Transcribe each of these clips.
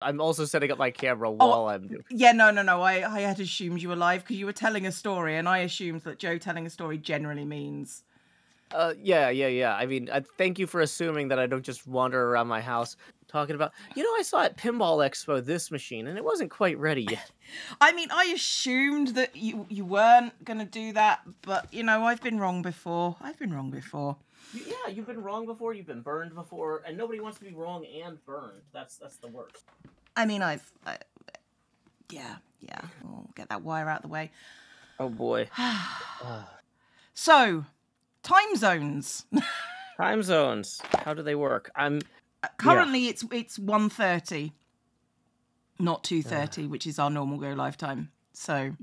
I'm also setting up my camera while Oh, I'm doing. Yeah, no, no, no. I, I had assumed you were live because you were telling a story, and I assumed that Joe telling a story generally means. Uh, yeah, yeah, yeah. I mean, I thank you for assuming that I don't just wander around my house talking about. You know, I saw at Pinball Expo this machine, and it wasn't quite ready yet. I mean, I assumed that you you weren't gonna do that, but you know, I've been wrong before. I've been wrong before. Yeah, you've been wrong before. You've been burned before, and nobody wants to be wrong and burned. That's that's the worst. I mean, I've. I, yeah, yeah. We'll get that wire out of the way. Oh boy. So, time zones. Time zones. How do they work? I'm. Uh, currently, it's it's one thirty, not two thirty, which is our normal go live time. So,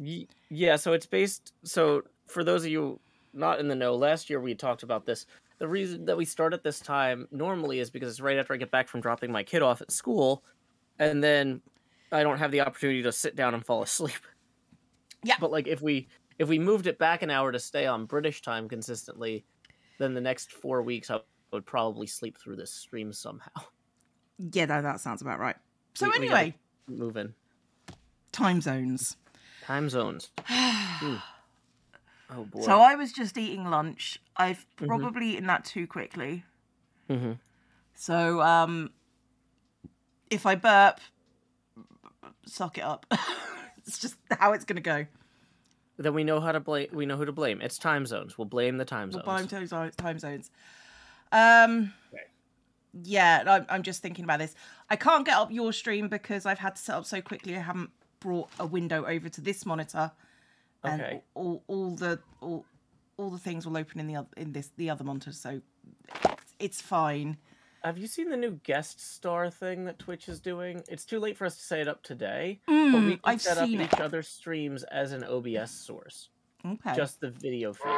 Yeah, so it's based. So for those of you not in the know, last year we talked about this. The reason that we start at this time normally is because it's right after I get back from dropping my kid off at school, and then I don't have the opportunity to sit down and fall asleep. Yeah. But like if we if we moved it back an hour to stay on British time consistently, then the next four weeks I would probably sleep through this stream somehow. yeah, that, that sounds about right. So, We- anyway, Move in time zones. time zones. Hmm. Oh boy. So, I was just eating lunch. I've Mhm. probably eaten that too quickly. hmm So, um, if I burp, suck it up. it's just how it's going to go. Then we know how to blame. We know who to blame. It's time zones. We'll blame the time Well, zones. time, time, time zones. Um, Okay. yeah, I'm, I'm just thinking about this. I can't get up your stream because I've had to set up so quickly. I haven't brought a window over to this monitor, and Okay. all, all the all, all the things will open in the other in this the other monitor, so it's, it's fine. Have you seen the new guest star thing that Twitch is doing? It's too late for us to set it up today, but Mm, we can I've set up seen each other's streams as an OBS source, Okay, just the video feed.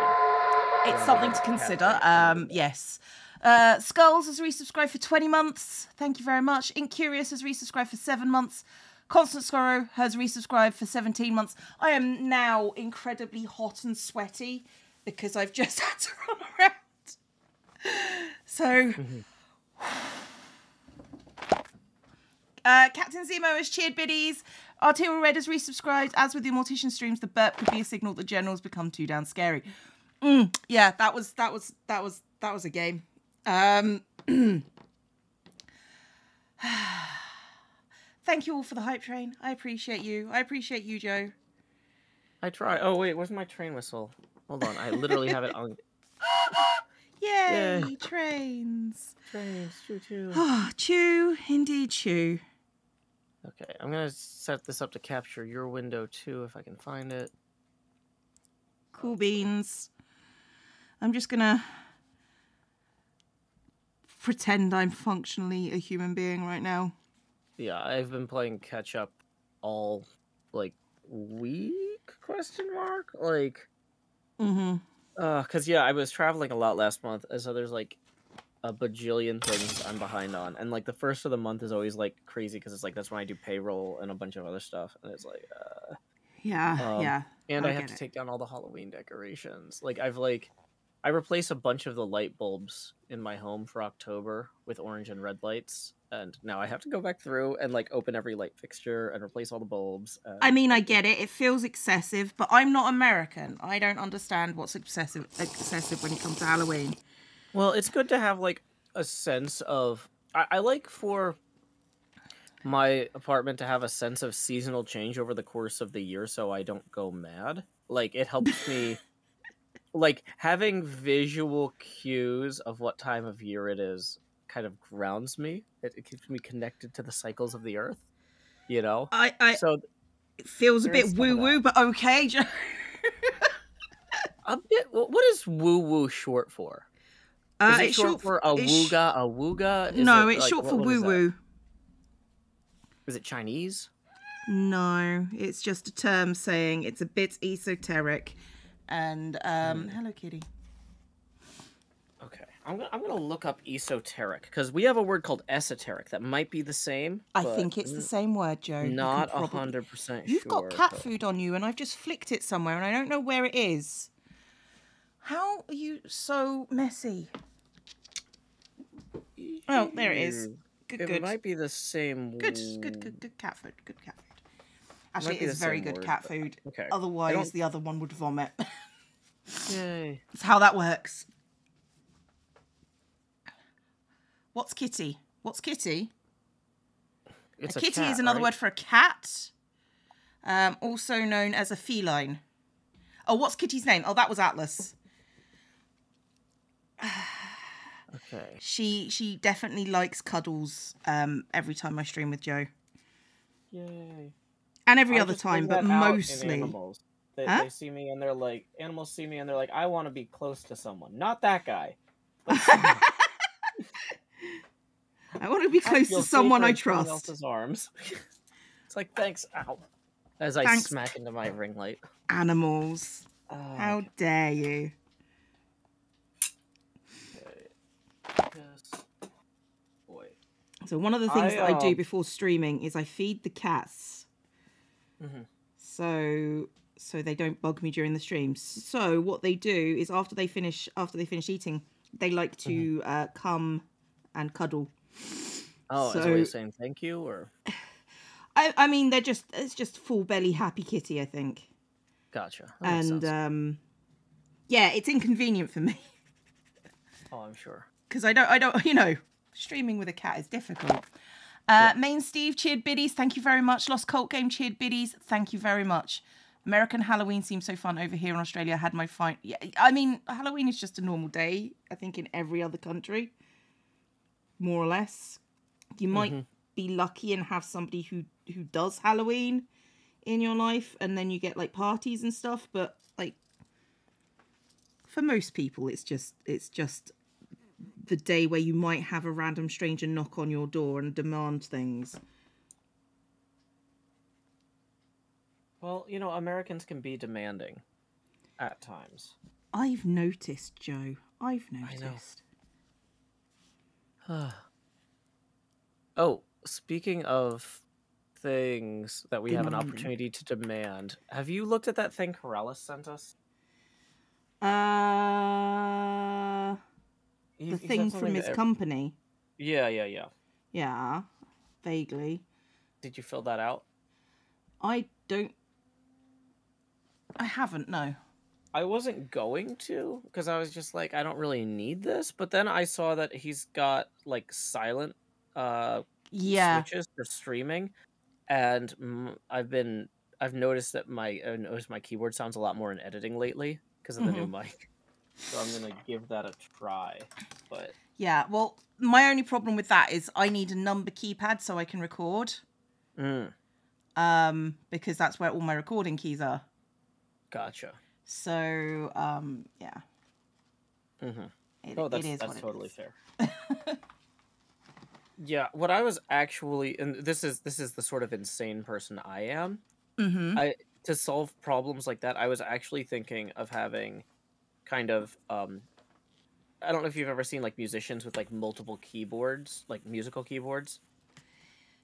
it's something to consider. yeah, yeah. Um, yes. Uh, Skulls has resubscribed for 20 months. Thank you very much. Incurious has resubscribed for seven months. Constant Scorrow has resubscribed for 17 months. I am now incredibly hot and sweaty because I've just had to run around. So. Uh, Captain Zemo has cheered biddies. Arterial Red has resubscribed. As with the Mortician streams, the burp could be a signal that generals become too damn scary. Mm, yeah, that was that was that was that was a game. Um, thank you all for the hype train. I appreciate you. I appreciate you, Joe. I try. Oh wait, where's my train whistle? Hold on, I literally have it on. Yay, Yeah. trains. Trains, choo choo. Ah, chew, indeed chew. Okay, I'm gonna set this up to capture your window too, if I can find it. Cool beans. I'm just gonna pretend I'm functionally a human being right now. Yeah, I've been playing catch up all like week question mark like Mm-hmm. uh cuz yeah, I was traveling a lot last month and so there's like a bajillion things I'm behind on and like the first of the month is always like crazy cuz it's like that's when I do payroll and a bunch of other stuff and it's like uh Yeah, Um, yeah. and I I, have to it. take down all the Halloween decorations. Like I've like I replace a bunch of the light bulbs in my home for October with orange and red lights, and now I have to go back through and like open every light fixture and replace all the bulbs. And... I mean, I get it. It feels excessive, but I'm not American. I don't understand what's excessive excessive when it comes to Halloween. Well, it's good to have like a sense of. I, I like for my apartment to have a sense of seasonal change over the course of the year, so I don't go mad. Like it helps me. like having visual cues of what time of year it is kind of grounds me. It, it keeps me connected to the cycles of the earth. You know. I, I So it feels a bit woo woo, but okay. A bit. What is woo woo short for? Uh, Is it it's short, for a wooga? A wooga? No, it, it's like, short what- for woo woo. Is it Chinese? No, it's just a term saying it's a bit esoteric. And um, Hmm. hello, kitty. Okay, I'm gonna I'm gonna look up esoteric because we have a word called esoteric that might be the same. I think it's the same word, Joe. Not a hundred percent. You've sure, got cat but- food on you, and I've just flicked it somewhere, and I don't know where it is. How are you so messy? Oh, there it is. Good, it good. might be the same. Good, good, good, good cat food. Good cat food. Actually, might it is very good word, cat but- food. Okay. Otherwise, the other one would vomit. Yay. That's how that works. What's kitty? What's kitty? It's a a kitty cat, is another right? word for a cat, um, also known as a feline. Oh, what's Kitty's name? Oh, that was Atlas. Okay. She she definitely likes cuddles. Um, every time I stream with Joe, Yay. And every I other time, but that out in mostly. animals. They, Huh? they see me and they're like, animals see me and they're like, I want to be close to someone, not that guy. I want to be close to someone safer I in someone trust. else's arms. it's like thanks, ow, as I Thanks. smack into my ring light. Animals. Oh, How dare you? So one of the things I, that I do um, before streaming is I feed the cats. Mhm. So so they don't bug me during the streams. So what they do is after they finish after they finish eating, they like to Mm-hmm. uh, come and cuddle. Oh, is what you're saying? Thank you, or I I mean they're just it's just full belly happy kitty I think. gotcha. That and um yeah, it's inconvenient for me oh, I'm sure. because I don't I don't you know streaming with a cat is difficult. Uh, Main Steve cheered biddies. Thank you very much. Lost Cult Game cheered biddies. Thank you very much. American Halloween seems so fun over here in Australia. I had my fine. Yeah, I mean Halloween is just a normal day. I think in every other country, more or less. You might be lucky and have somebody who who does Halloween in your life, and then you get like parties and stuff. But like for most people, it's just it's just the day where you might have a random stranger knock on your door and demand things. Well, you know, Americans can be demanding at times. I've noticed, Joe. I've know. noticed. oh, speaking of things that we have an opportunity to demand, have you looked at that thing Corellis sent us? Uh, He- the thing from his that company. Yeah, yeah, yeah. Yeah, vaguely. Did you fill that out? I don't. I haven't. No. I wasn't going to because I was just like, I don't really need this. But then I saw that he's got like silent uh Yeah. switches for streaming, and mm, I've been I've noticed that my I noticed my keyboard sounds a lot more in editing lately because of the new Mm-hmm. mic. So I'm gonna give that a try. But Yeah. Well, my only problem with that is I need a number keypad so I can record. mm, Um, because that's where all my recording keys are. gotcha. So, um, yeah. hmm It, Oh, that's it is that's totally is. fair. yeah, what I was actually, and this is this is the sort of insane person I am. Mm-hmm. I to solve problems like that, I was actually thinking of having kind of um I don't know if you've ever seen like musicians with like multiple keyboards, like musical keyboards.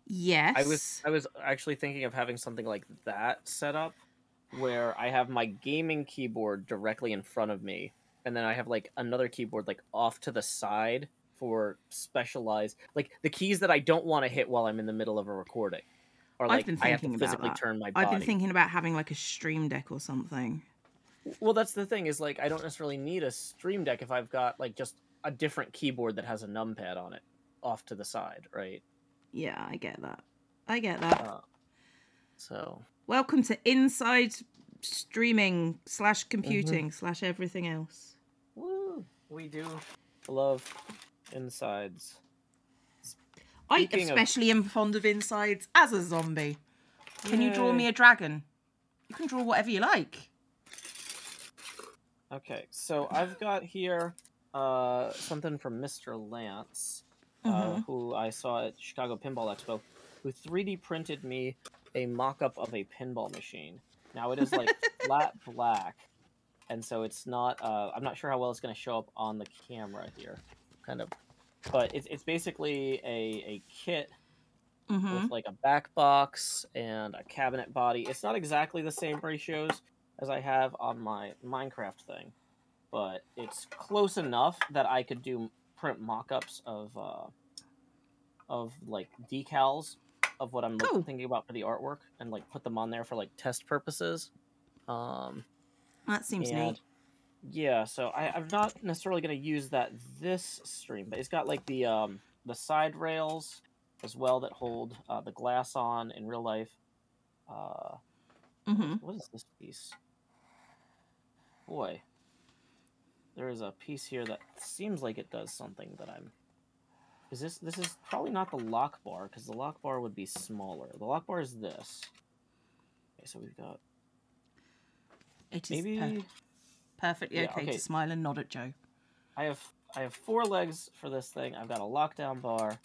Yes. I was I was actually thinking of having something like that set up where I have my gaming keyboard directly in front of me and then I have like another keyboard like off to the side for specialized like the keys that I don't want to hit while I'm in the middle of a recording. Or I've like been I have to thinking about physically that. turn my body. I've been thinking about having like a stream deck or something. Well, that's the thing is like I don't necessarily need a stream deck if I've got like just a different keyboard that has a numpad on it off to the side, right? Yeah, I get that. I get that. Uh, so Welcome to Inside Streaming slash computing slash everything else. woo, we do love insides. I Speaking of- especially am fond of insides as a zombie. Can you draw me a dragon? You can draw whatever you like. Okay, so I've got here uh, something from Mr. Lance, uh, Mhm. who I saw at Chicago Pinball Expo, who 3D printed me a mock-up of a pinball machine. Now it is like flat black, and so it's not. Uh, I'm not sure how well it's going to show up on the camera here, kind of. But it's it's basically a a kit Mm-hmm. with like a back box and a cabinet body. It's not exactly the same ratios as I have on my Minecraft thing, but it's close enough that I could do print mock-ups of uh, of like decals of what I'm Cool. thinking about for the artwork and like put them on there for like test purposes. Um, That seems and neat. yeah, so I, I'm not necessarily going to use that this stream, but it's got like the um, the side rails as well that hold uh, the glass on in real life. Uh, hmm what is this piece? Boy, there is a piece here that seems like it does something that I'm. Is this this is probably not the lock bar because the lock bar would be smaller. The lock bar is this. Okay, so we've got It is maybe per- perfectly Yeah, okay, okay. to smile and nod at Joe. I have I have four legs for this thing. I've got a lockdown bar,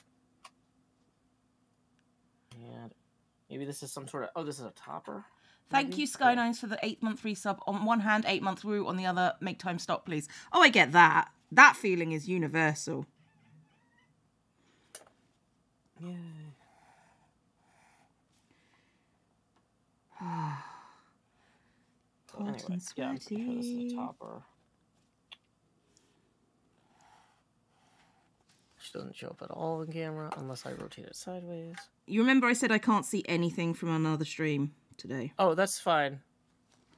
and maybe this is some sort of oh this is a topper. Thank you, Yeah. Sky9s, for the eight month resub. On one hand, eight month woo. On the other, make time stop, please. Oh, I get that. That feeling is universal. Yay. So anyway, yeah, I'm pretty sure this is a topper. Which doesn't show up at all in camera unless I rotate it sideways. You remember I said I can't see anything from another stream today. Oh, that's fine.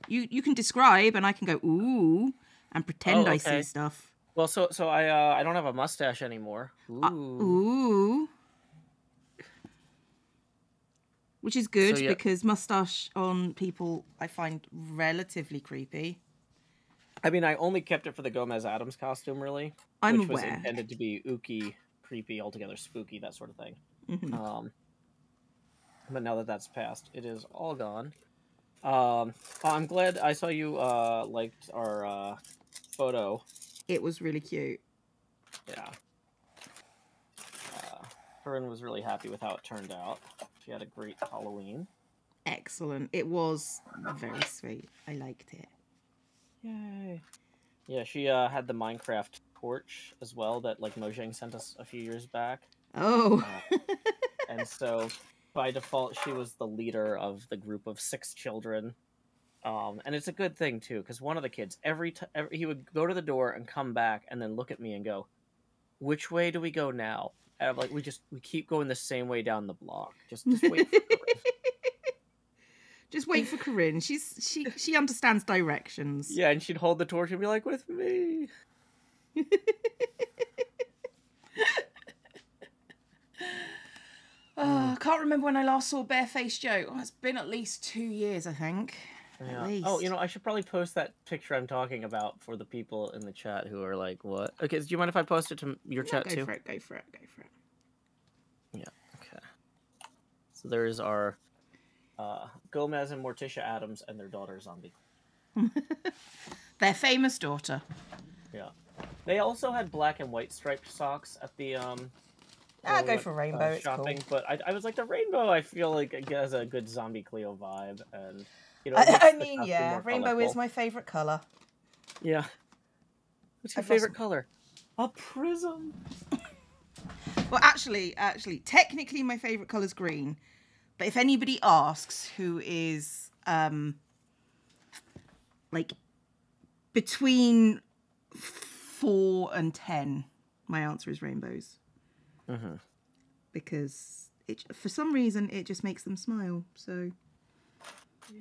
You you can describe, and I can go ooh and pretend Oh, I okay. see stuff. Well, so so I uh, I don't have a mustache anymore. Ooh. Uh, ooh. Which is good So, yeah. because mustache on people I find relatively creepy. I mean, I only kept it for the Gomez Addams costume, really. I'm which was intended to be ooky, creepy, altogether spooky, that sort of thing. Mhm. Um, but now that that's passed, it is all gone. Um, I'm glad I saw you uh, liked our uh, photo. It was really cute. Yeah. Uh, Corinne was really happy with how it turned out. She had a great Halloween. Excellent. It was very sweet. I liked it. Yay! Yeah, she uh, had the Minecraft torch as well that like Mojang sent us a few years back. Oh. and so by default she was the leader of the group of six children. Um, and it's a good thing too because one of the kids every time he would go to the door and come back and then look at me and go which way do we go now? And I'm like we just we keep going the same way down the block. Just, just wait for Just wait for Corinne. She's she she understands directions. yeah and she'd hold the torch and be like with me Oh, I can't remember when I last saw Barefaced Joe. Oh, it's been at least two years, I think. Yeah. Oh, you know, I should probably post that picture I'm talking about for the people in the chat who are like, "What?" Okay, do you mind if I post it to your Yeah, chat go too? for it. Go for it. Go for it. Yeah. Okay. So there's our uh, Gomez and Morticia Addams and their daughter Zombie. Their famous daughter. Yeah. They also had black and white striped socks at the um. We go for rainbow, it's cool. but I, I was like the rainbow. I feel like it has a good zombie Cleo vibe, and you know. I, I mean, yeah, rainbow is my favorite color. Yeah. What's your I've favorite color? A prism. Well, actually, actually, technically, my favorite color is green. But if anybody asks who is um like between four and ten, my answer is rainbows Mm-hmm. because it for some reason it just makes them smile. So yeah.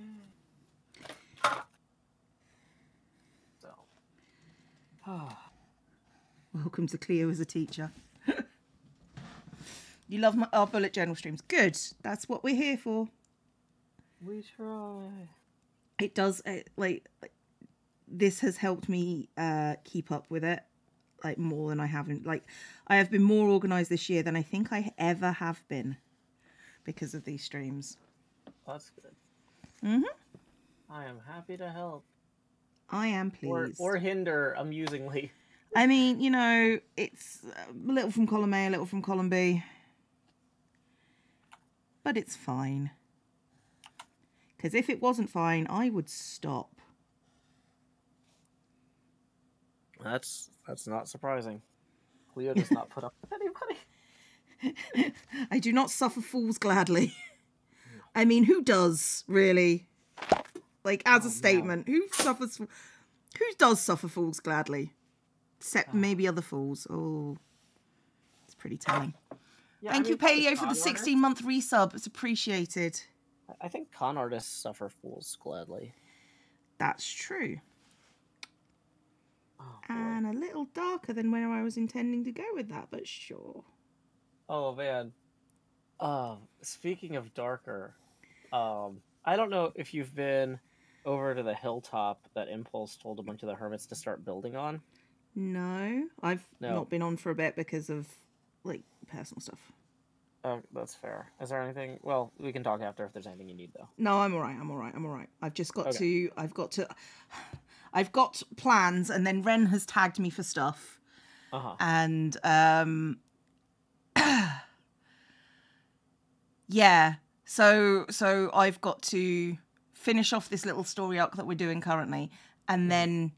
So. welcome to Cleo as a teacher. you love my, our bullet journal streams. Good. That's what we're here for. we try. it does uh, like like, this has helped me uh keep up with it like more than i haven't like i have been more organized this year than i think i ever have been because of these streams That's good. Mhm. I am happy to help i am or pleased or hinder amusingly. i mean you know it's a little from column a a little from column b but it's fine because if it wasn't fine i would stop That's that's not surprising. Cleo does not put up with anybody. I do not suffer fools gladly. I mean, who does really? Like, as Oh, a statement, who suffers? Who does suffer fools gladly? Except ah. maybe other fools. Oh, it's pretty telling. Yeah, I Thank you, mean, probably Paleo, for the 16 month resub. It's appreciated. I think con artists suffer fools gladly. That's true. Oh. And a little darker than where I was intending to go with that, but sure. Oh man. Um, speaking of darker, um, I don't know if you've been over to the hilltop that Impulse told a bunch of the hermits to start building on. No, I've No. not been on for a bit because of like personal stuff. Oh, that's fair. Is there anything? Well, we can talk after if there's anything you need, though. No, I'm all right. I'm all right. I'm all right. I've just got Okay. to. I've got to. I've got plans, and then Ren has tagged me for stuff, Uh huh. and um, yeah. So so I've got to finish off this little story arc that we're doing currently, and then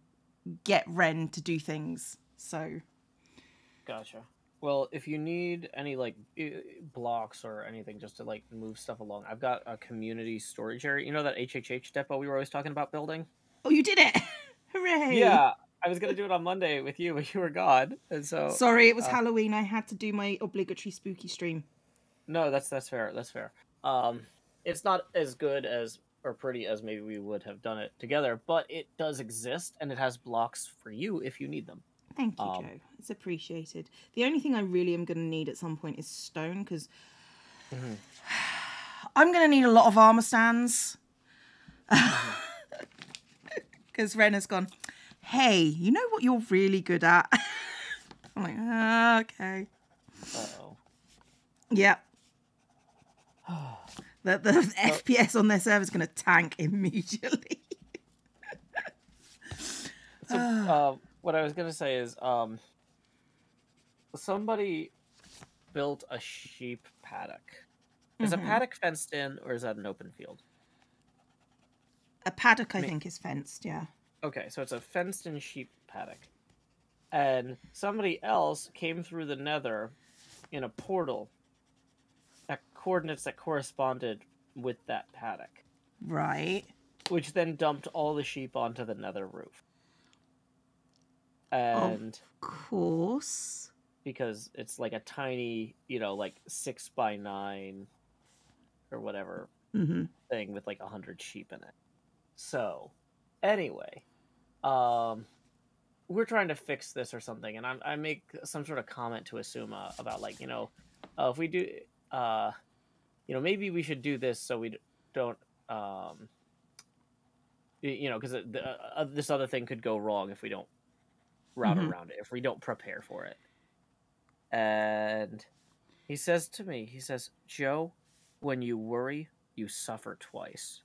get Ren to do things. So Gotcha. Well, if you need any like blocks or anything just to like move stuff along, I've got a community storage area. You know that HHH depot we were always talking about building? oh, you did it! Hooray! Yeah, I was gonna do it on Monday with you, but you were gone, and so Sorry, it was uh, Halloween. I had to do my obligatory spooky stream. No, that's that's fair. That's fair. Um, it's not as good as or pretty as maybe we would have done it together, but it does exist, and it has blocks for you if you need them. Thank you, Um, Joe. It's appreciated. The only thing I really am going to need at some point is stone because Mhm. I'm going to need a lot of armor stands. Because Ren has gone, hey, you know what you're really good at? I'm like, ah, okay. Uh oh. Yeah. The, the FPS on their server is going to tank immediately. So, uh, what I was gonna say is, um, somebody built a sheep paddock. Is Mhm. a paddock fenced in, or is that an open field? A paddock, I think, is fenced, yeah. Okay, so it's a fenced-in sheep paddock, and somebody else came through the Nether in a portal at coordinates that corresponded with that paddock, Right. which then dumped all the sheep onto the Nether roof. And of Course. because it's like a tiny, you know, like six by nine or whatever hmm thing with like a hundred sheep in it. So, anyway, um, we're trying to fix this or something, and I, I make some sort of comment to Xisuma about like, you know, uh, if we do, uh, you know, maybe we should do this so we don't, um, you know, because uh, uh, this other thing could go wrong if we don't route Mhm. around it, if we don't prepare for it. And he says to me, he says, Joe, when you worry, you suffer twice.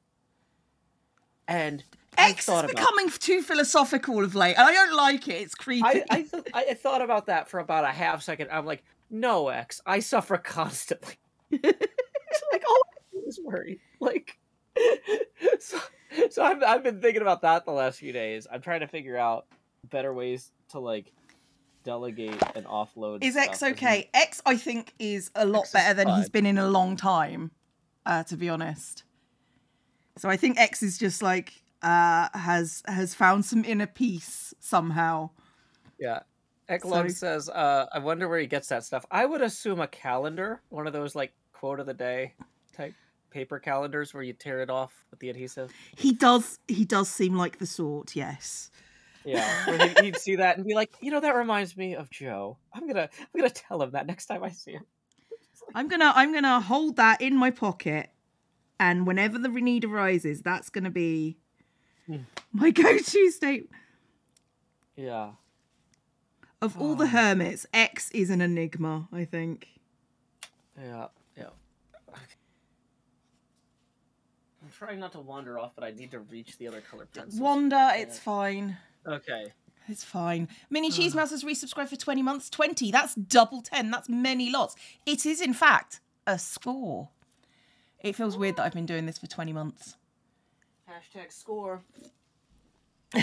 And X is becoming too philosophical of late, and I don't like it. It's creepy. I, I, th- I thought about that for about a half second. I'm like, no, X, I suffer constantly. it's like all I do is worry. Like, so, so I've, I've been thinking about that the last few days. I'm trying to figure out better ways to like delegate and offload. is X stuff as we- okay? X, I think, is a lot X better than he's been in a long time, uh, to be honest. So I think X is just like uh, has has found some inner peace somehow. Yeah. Eklund So- says, uh, I wonder where he gets that stuff. I would assume a calendar, one of those like quote of the day type paper calendars where you tear it off with the adhesive. He does. He does seem like the sort. Yes. Yeah, he'd, he'd see that and be like, you know, that reminds me of Joe. I'm gonna, I'm gonna tell him that next time I see him. I'm gonna I'm gonna hold that in my pocket, and whenever the need arises, that's gonna be Hmm. my go-to state. Yeah, Of all the Oh. hermits, X is an enigma. I think. yeah, yeah. I'm trying not to wander off, but I need to reach the other color pencils. Wanda, it's fine. Okay. It's fine. Mini Cheese Mouse has resubscribed for 20 months. 20. That's double 10. That's many lots. It is, in fact, a score. It feels weird that I've been doing this for 20 months. Hashtag score.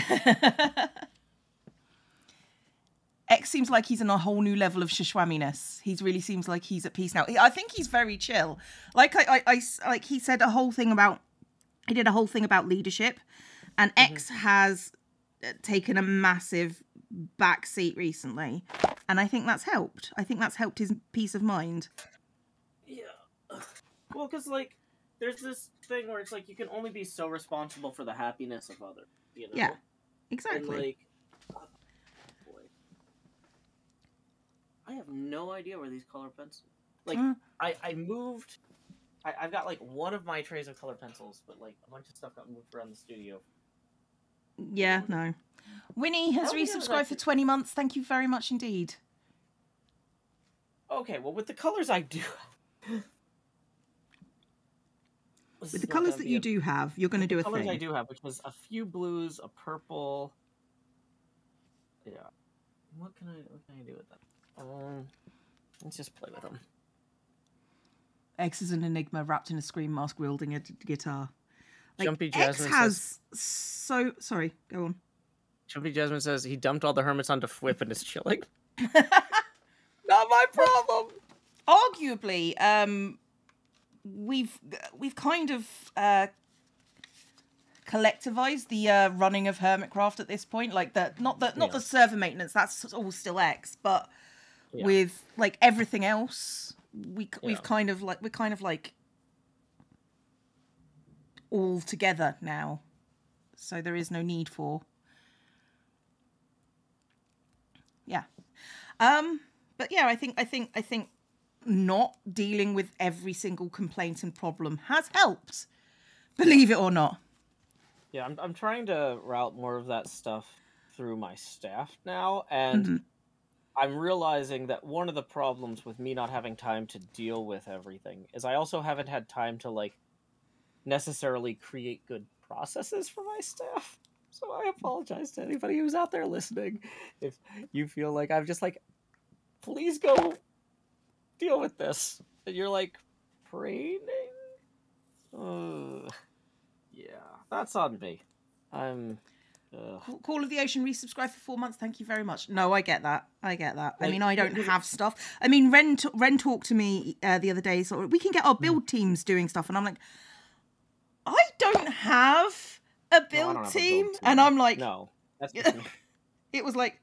X seems like he's in a whole new level of shishwaminess. He really seems like he's at peace now. I think he's very chill. Like i i like he said a whole thing about, he did a whole thing about leadership, and X has uh, taken a massive back seat recently, and I think that's helped. I think that's helped his peace of mind. Well, because like, there's this thing where it's like you can only be so responsible for the happiness of others. You know? Yeah, And exactly. like, oh, boy, I have no idea where these color pencils. Like, Mm. I I moved. I, I've got like one of my trays of color pencils, but like a bunch of stuff got moved around the studio. yeah, no. Winnie has Oh, resubscribed for 20 months. Thank you very much indeed. Okay, well, with the colors I do. This With the colours that you a- do have, you're going to do a colors I do have, which was a few blues, a purple. Yeah. What can I what can I do with that? Um, let's just play with them. X is an enigma wrapped in a scream mask wielding a d- guitar. Like, Jumpy X Jasmine has so sorry. Go on. Jumpy Jasmine says he dumped all the hermits onto Fwip and is chilling. Not my problem. Arguably, um, we've we've kind of uh, collectivized the uh, running of Hermitcraft at this point. Like the not the not Yeah. the server maintenance. That's all still X, but Yeah. with like everything else, we we've kind of like we're kind of like all together now. So there is no need for yeah. Um but yeah, I think I think I think not dealing with every single complaint and problem has helped. Believe it or not. Yeah, I'm I'm trying to route more of that stuff through my staff now, and Mhm. I'm realizing that one of the problems with me not having time to deal with everything is I also haven't had time to like necessarily create good processes for my staff. So I apologize to anybody who's out there listening if you feel like I'm just like, please go deal with this. And you're like, training? Ugh. Yeah, that's on me. I'm. Ugh. Call- Call of the Ocean resubscribe for four months. Thank you very much. No, I get that. I get that. I mean, I don't have stuff. I mean, Ren t- Ren talked to me uh, the other day. So we can get Hmm. our build teams doing stuff, and I'm like, I don't have a No, build, don't have a team. build and. I'm like, No, that's me. it was like,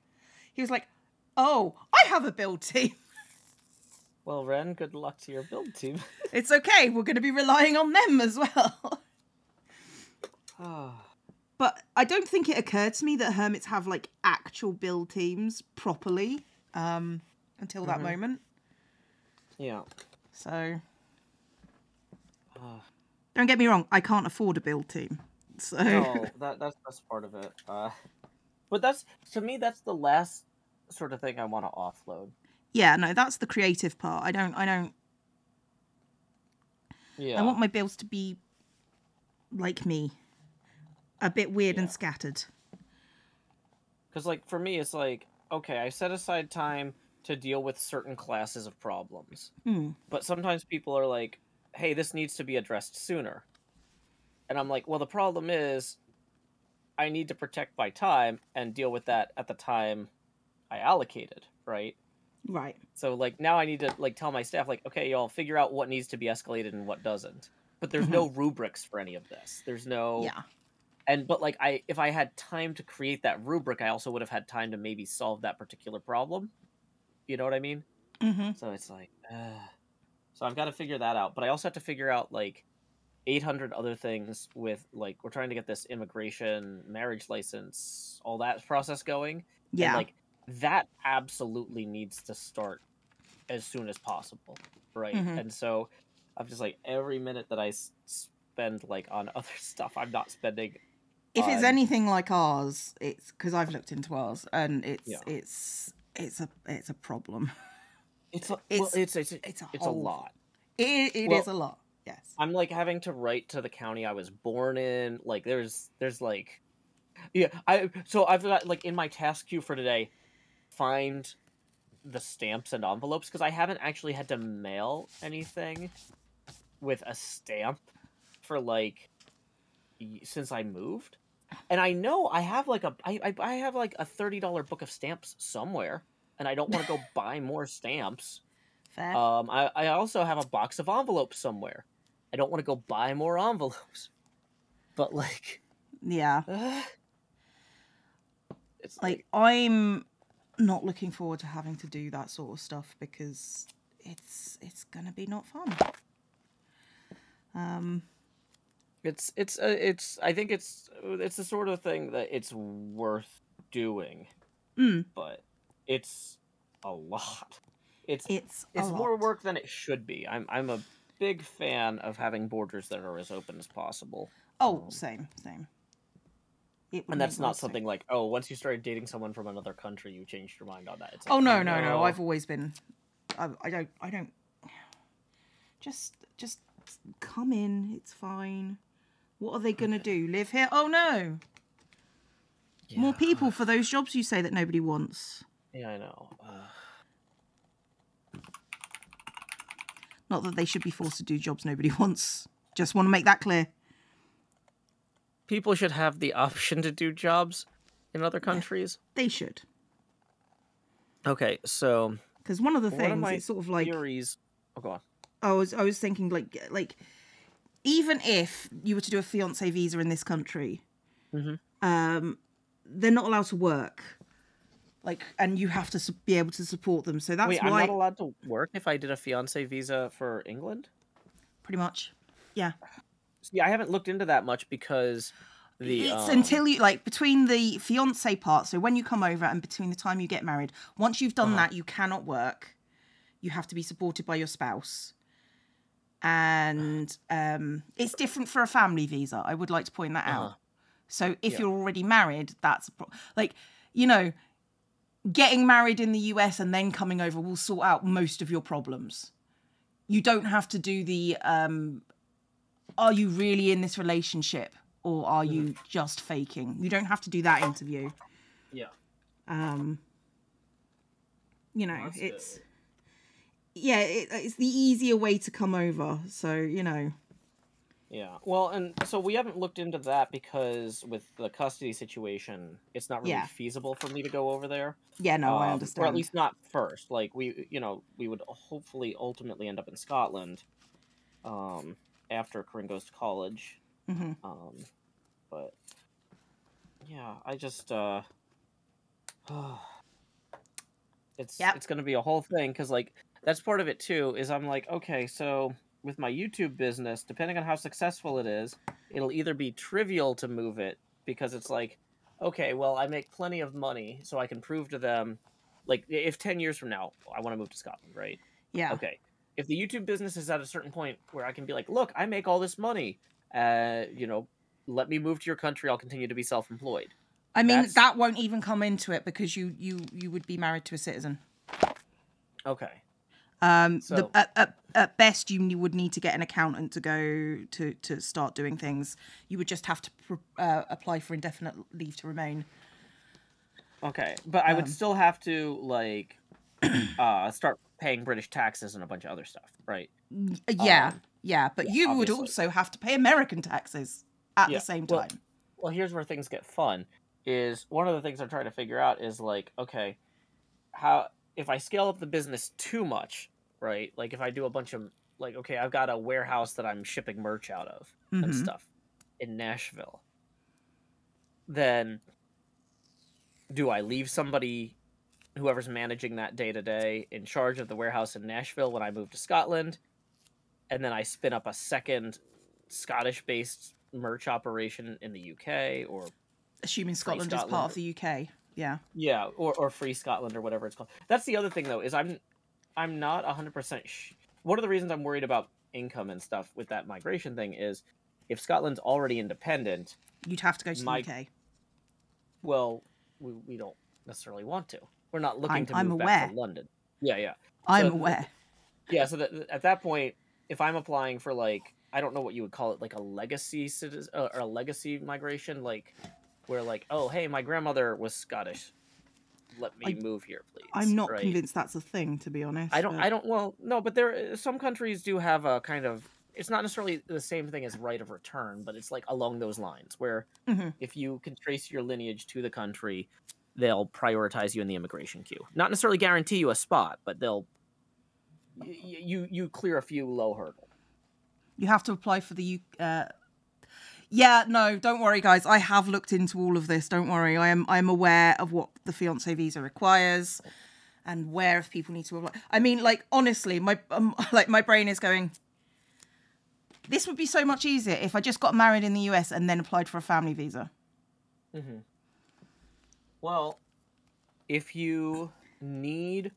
he was like, oh, I have a build team. Well, Ren, good luck to your build team. It's okay. We're going to be relying on them as well. Ah, But I don't think it occurred to me that hermits have like actual build teams properly um, until that Mhm. moment. yeah. So Ah. don't get me wrong, I can't afford a build team. So no, that that's that's part of it. Uh, but that's to me, that's the last sort of thing I want to offload. Yeah, no, that's the creative part. I don't, I don't, Yeah. I want my builds to be like me, a bit weird and scattered. Because, like, for me, it's like, okay, I set aside time to deal with certain classes of problems. Hmm. But sometimes people are like, hey, this needs to be addressed sooner. And I'm like, well, the problem is I need to protect my time and deal with that at the time I allocated, right? Right. So, like, now I need to, like, tell my staff, like, okay, y'all figure out what needs to be escalated and what doesn't. But there's no rubrics for any of this. There's no Yeah. and but like i if i had time to create that rubric i also would have had time to maybe solve that particular problem you know what i mean hmm so it's like uh, so i've got to figure that out but i also have to figure out like 800 other things with like we're trying to get this immigration marriage license all that process going Yeah. and, like that absolutely needs to start as soon as possible right Mhm. and so i'm just like every minute that I spend like on other stuff i'm not spending if it's anything like ours, it's because I've looked into ours, and it's Yeah. it's it's a it's a problem. It's a, It's- well, it's it's it's a it's a lot. It, it is Well- a lot. Yes. I'm like having to write to the county I was born in. Like there's there's like yeah, I so I've got like in my task queue for today find the stamps and envelopes because I haven't actually had to mail anything with a stamp for like since I moved. And I know I have like a I I, have like a $30 book of stamps somewhere and I don't want to go buy more stamps. Fair. Um, I, I also have a box of envelopes somewhere. I don't want to go buy more envelopes, but like, yeah. uh, it's Like like, I'm not looking forward to having to do that sort of stuff because it's it's gonna be not fun. Um, It's it's uh, it's I think it's it's the sort of thing that it's worth doing, mm, but it's a lot. It's it's it's more work than it should be. I'm I'm a big fan of having borders that are as open as possible. Oh, um, same, same. And that's not more something like, oh, once you started dating someone from another country, you changed your mind on that. It's Oh like, no, no, no! I've always been. I, I don't. I don't. Just, just come in. It's fine. What are they gonna do? Live here? Oh no! More Yeah. people for those jobs you say that nobody wants. Yeah, I know. Uh, Not that they should be forced to do jobs nobody wants. Just want to make that clear. People should have the option to do jobs in other countries. They should. Okay, so Because one of the one of things, my it's sort of like theories. Oh, go on. I was I was thinking like like even if you were to do a fiance visa in this country, Mhm. um, they're not allowed to work. Like, and you have to su- be able to support them. So that's Wait, I'm not allowed to work if I did a fiance visa for England. pretty much. Yeah, See, I haven't looked into that much because the it's um, until you like between the fiance part. So when you come over and between the time you get married, once you've done Uh-huh. that, you cannot work. You have to be supported by your spouse. And um, it's different for a family visa. I would like to point that out. Uh-huh. So if Yeah. you're already married, that's a pro- like, you know, getting married in the US and then coming over will sort out most of your problems. You don't have to do the um are you really in this relationship or are you Mm-hmm. just faking? You don't have to do that interview. yeah. Um you know, That's it's good. yeah, it, it's the easier way to come over. So, you know, Yeah. Well, and so we haven't looked into that because with the custody situation, it's not really Yeah. feasible for me to go over there. yeah, no, I Um, understand. Or at least not first. Like we, you know, we would hopefully ultimately end up in Scotland, um, after Corinne goes to college. hmm Um, but yeah, I just uh, it's Yep. it's gonna be a whole thing because like that's part of it too. Is I'm like okay, so with my YouTube business, depending on how successful it is, it'll either be trivial to move it because it's like okay, well I make plenty of money, so I can prove to them like if ten years from now I want to move to Scotland, right? Yeah. okay if the youtube business is at a certain point where i can be like look i make all this money uh you know let me move to your country i'll continue to be self-employed I mean, That's- that won't even come into it because you you you would be married to a citizen. okay Um, the, at, at, at best, you would need to get an accountant to go to to start doing things. You would just have to pr- uh, apply for indefinite leave to remain. okay but i would Um, still have to like uh start paying british taxes and a bunch of other stuff right Yeah, Um, yeah, but yeah, you would also have to pay American taxes at Yeah, the same time. well here's where things get fun is one of the things i'm trying to figure out is like okay how if i scale up the business too much right like if i do a bunch of like okay i've got a warehouse that i'm shipping merch out of and Mhm. stuff in nashville then do i leave somebody whoever's managing that day to day in charge of the warehouse in nashville when i move to scotland and then i spin up a second scottish based merch operation in the uk or Assuming Scotland, is Scotland. part of the UK. Yeah. yeah, or, or Free Scotland or whatever it's called. That's the other thing though is I'm I'm not 100% sh- one of the reasons I'm worried about income and stuff with that migration thing is if Scotland's already independent, You'd have to go to the UK. well, we, we don't necessarily want to. We're not looking I'm- to I'm move back to. London. Yeah, yeah. I'm so- aware. Yeah, so that, at that point if I'm applying for like I don't know what you would call it like a legacy citizen uh, or a legacy migration like where like oh hey my grandmother was Scottish. Let me I- move here, please. I'm not right? convinced that's a thing, to be honest. I don't. but- I don't. Well, no, but there. Some countries do have a kind of. It's not necessarily the same thing as right of return, but it's like along those lines where Mhm. if you can trace your lineage to the country, they'll prioritize you in the immigration queue. Not necessarily guarantee you a spot, but they'll. You you clear a few low hurdle. You have to apply for the U. Uh... Yeah, no, don't worry, guys. I have looked into all of this. Don't worry. I am I am aware of what the fiance visa requires, and where if people need to apply. I mean, like honestly, my um, like my brain is going. this would be so much easier if I just got married in the US and then applied for a family visa. Mm-hmm. Well, if you need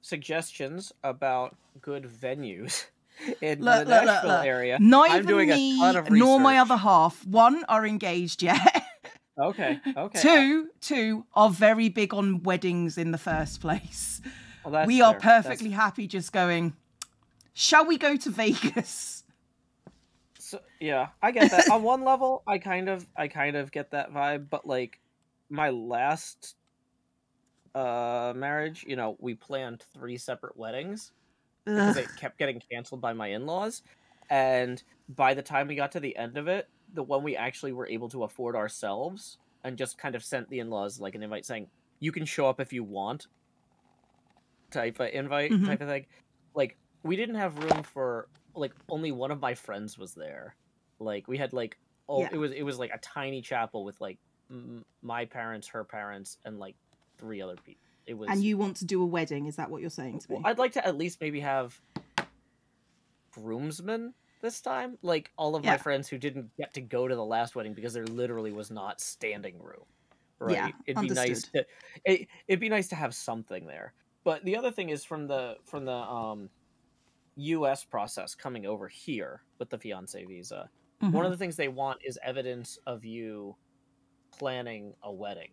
suggestions about good venues in Look, the look, Nashville look. area, Neither I'm doing me a ton of nor my other half, one, are engaged yet. Okay, okay. two, two are very big on weddings in the first place. Well, we are fair. That's- perfectly happy just going, shall we go to Vegas? So, yeah, I get that. On one level, I kind of, I kind of get that vibe. But like, my last uh marriage, you know, we planned three separate weddings because it kept getting canceled by my in-laws, and by the time we got to the end of it, the one we actually were able to afford ourselves, and just kind of sent the in-laws like an invite saying, "You can show up if you want." Type of invite, Mhm. type of thing. Like we didn't have room for like only one of my friends was there. Like we had like oh Yeah. it was it was like a tiny chapel with like my parents, her parents, and like three other people. It was And you want to do a wedding? Is that what you're saying to me? well, I'd like to at least maybe have groomsmen this time. Like all of my friends who didn't get to go to the last wedding because there literally was not standing room. Right. Yeah, it'd be nice to it, it'd be nice to have something there. But the other thing is from the from the um US process coming over here with the fiance visa. One Mhm. of the things they want is evidence of you planning a wedding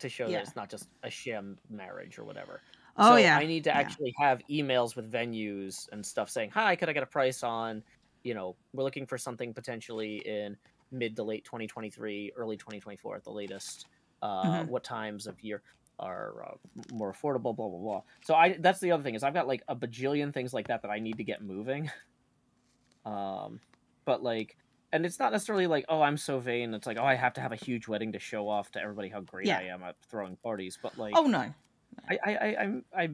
to show Yeah. that it's not just a sham marriage or whatever. oh so yeah. I need to yeah. actually have emails with venues and stuff saying, "Hi, could I get a price on? You know, we're looking for something potentially in mid to late 2023, early 2024 at the latest. Uh, Mhm. What times of year are uh, more affordable? Blah blah blah. So I that's the other thing is I've got like a bajillion things like that that I need to get moving. Um, but like. And it's not necessarily like, oh, I'm so vain. It's like, oh, I have to have a huge wedding to show off to everybody how great Yeah. I am at throwing parties. But like, Oh no. I, I, I, I'm, I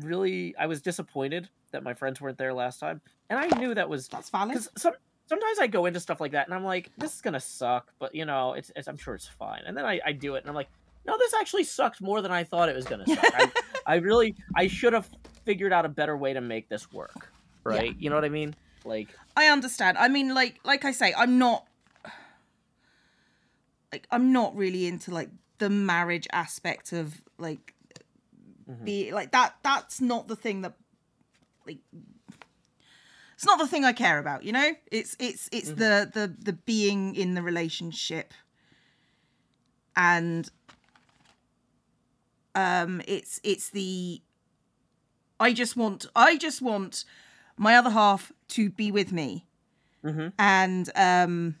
really, I was disappointed that my friends weren't there last time, and I knew that was That's valid. because some, sometimes I go into stuff like that, and I'm like, this is gonna suck, but you know, it's, it's I'm sure it's fine, and then I, I do it, and I'm like, no, this actually sucked more than I thought it was gonna suck. I, I really, I should have figured out a better way to make this work, right? You know what I mean? Like, I understand. I mean, like, like I say, I'm not, like, I'm not really into like the marriage aspect of like Mhm. be like that. That's not the thing that, like, it's not the thing I care about. You know, it's it's it's Mhm. the the the being in the relationship, and um, it's it's the. I just want I just want my other half to be with me mm-hmm. and um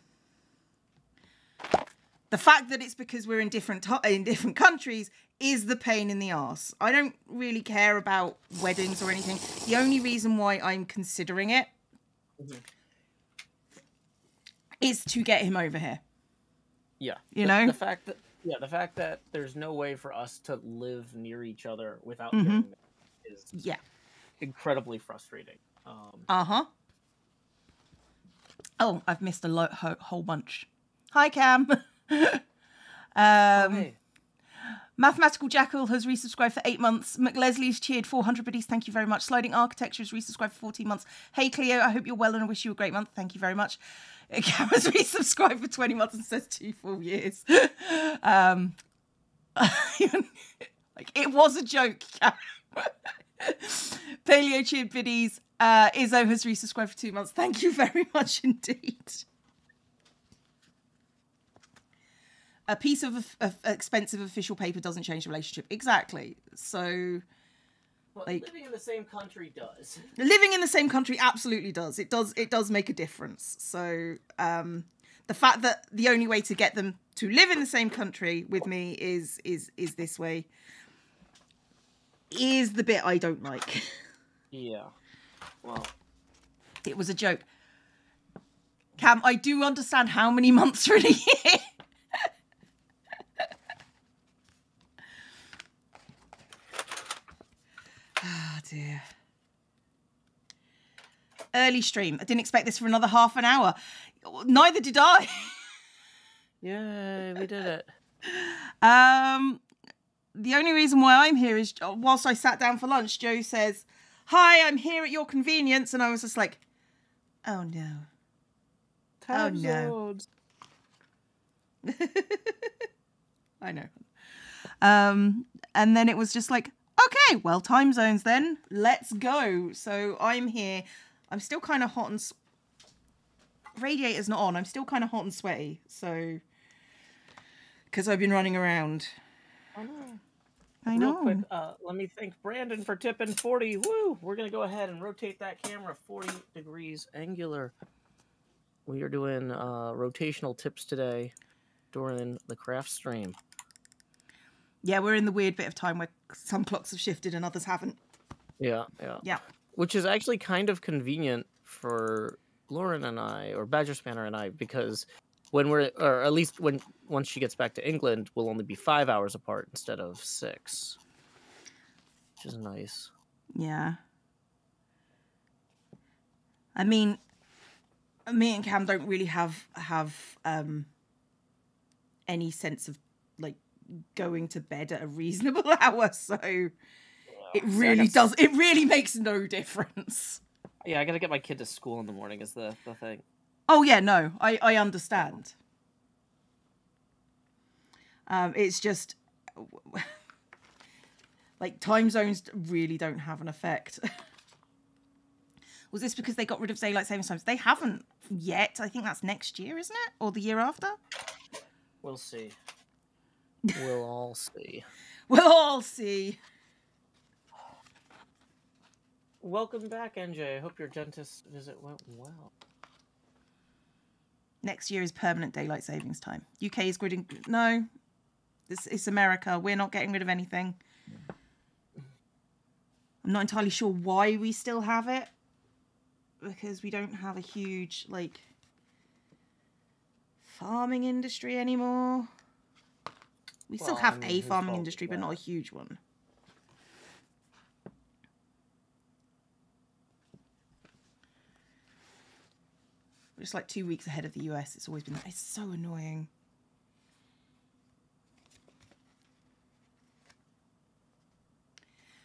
the fact that it's because we're in different to- in different countries is the pain in the ass. I don't really care about weddings or anything. The only reason why I'm considering it Mhm. is to get him over here. yeah, You The- know? the fact that, yeah, the fact that there's no way for us to live near each other without Mhm. is Yeah. incredibly frustrating. Um, Uh huh. Oh, I've missed a lo- ho- whole bunch. Hi, Cam. um, hey. Mathematical Jackal has resubscribed for eight months. McLeslie's cheered 400 biddies. Thank you very much. Sliding Architecture has resubscribed for 14 months. Hey, Cleo, I hope you're well and I wish you a great month. Thank you very much. Cam has resubscribed for 20 months and says two full years. Um, like, it was a joke, Cam. Paleo cheered biddies. Uh, Izzo has resubscribed for two months. Thank you very much indeed. A piece of, of expensive official paper doesn't change the relationship. Exactly. So But like- living in the same country does. living in the same country absolutely does. It does. It does make a difference. So um, the fact that the only way to get them to live in the same country with me is is is this way is the bit I don't like. Yeah. Well, It was a joke. Cam, I do understand how many months are in a year. Ah, dear. Early stream. I didn't expect this for another half an hour. Neither did I. yay, we did it. Um, the only reason why I'm here is uh, whilst I sat down for lunch, Joe says, Hi, I'm here at your convenience. And I was just like, Oh no. Time no. I know. Um, and then it was just like, okay, well, time zones then. Let's go. So I'm here. I'm still kind of hot and. S- Radiator's not on. I'm still kind of hot and sweaty. So. Because I've been running around. I know. I Real know. quick, uh, let me thank Brandon for tipping 40. Woo! We're going to go ahead and rotate that camera 40 degrees angular. We are doing uh, rotational tips today during the craft stream. Yeah, we're in the weird bit of time where some clocks have shifted and others haven't. Yeah, yeah. Yeah. Which is actually kind of convenient for Lauren and I, or Badger Spanner and I, because when we're, or at least when once she gets back to England, we'll only be five hours apart instead of six, which is nice. Yeah. I mean, me and Cam don't really have have um any sense of like going to bed at a reasonable hour, so it really does. It really makes no difference. Yeah, I gotta get my kid to school in the morning. Is the the thing. Oh yeah, no, I I understand. Um, it's just like time zones really don't have an effect. Was this because they got rid of daylight saving times? They haven't yet. I think that's next year, isn't it, or the year after? We'll see. We'll all see. We'll all see. Welcome back, NJ. I hope your dentist visit went well. Next year is permanent daylight savings time. UK is gridding. No, this it's America. We're not getting rid of anything. I'm not entirely sure why we still have it because we don't have a huge like farming industry anymore. We still Well, I have mean, a farming industry, but not a huge one. We're like two weeks ahead of the US. It's always been. That it's so annoying.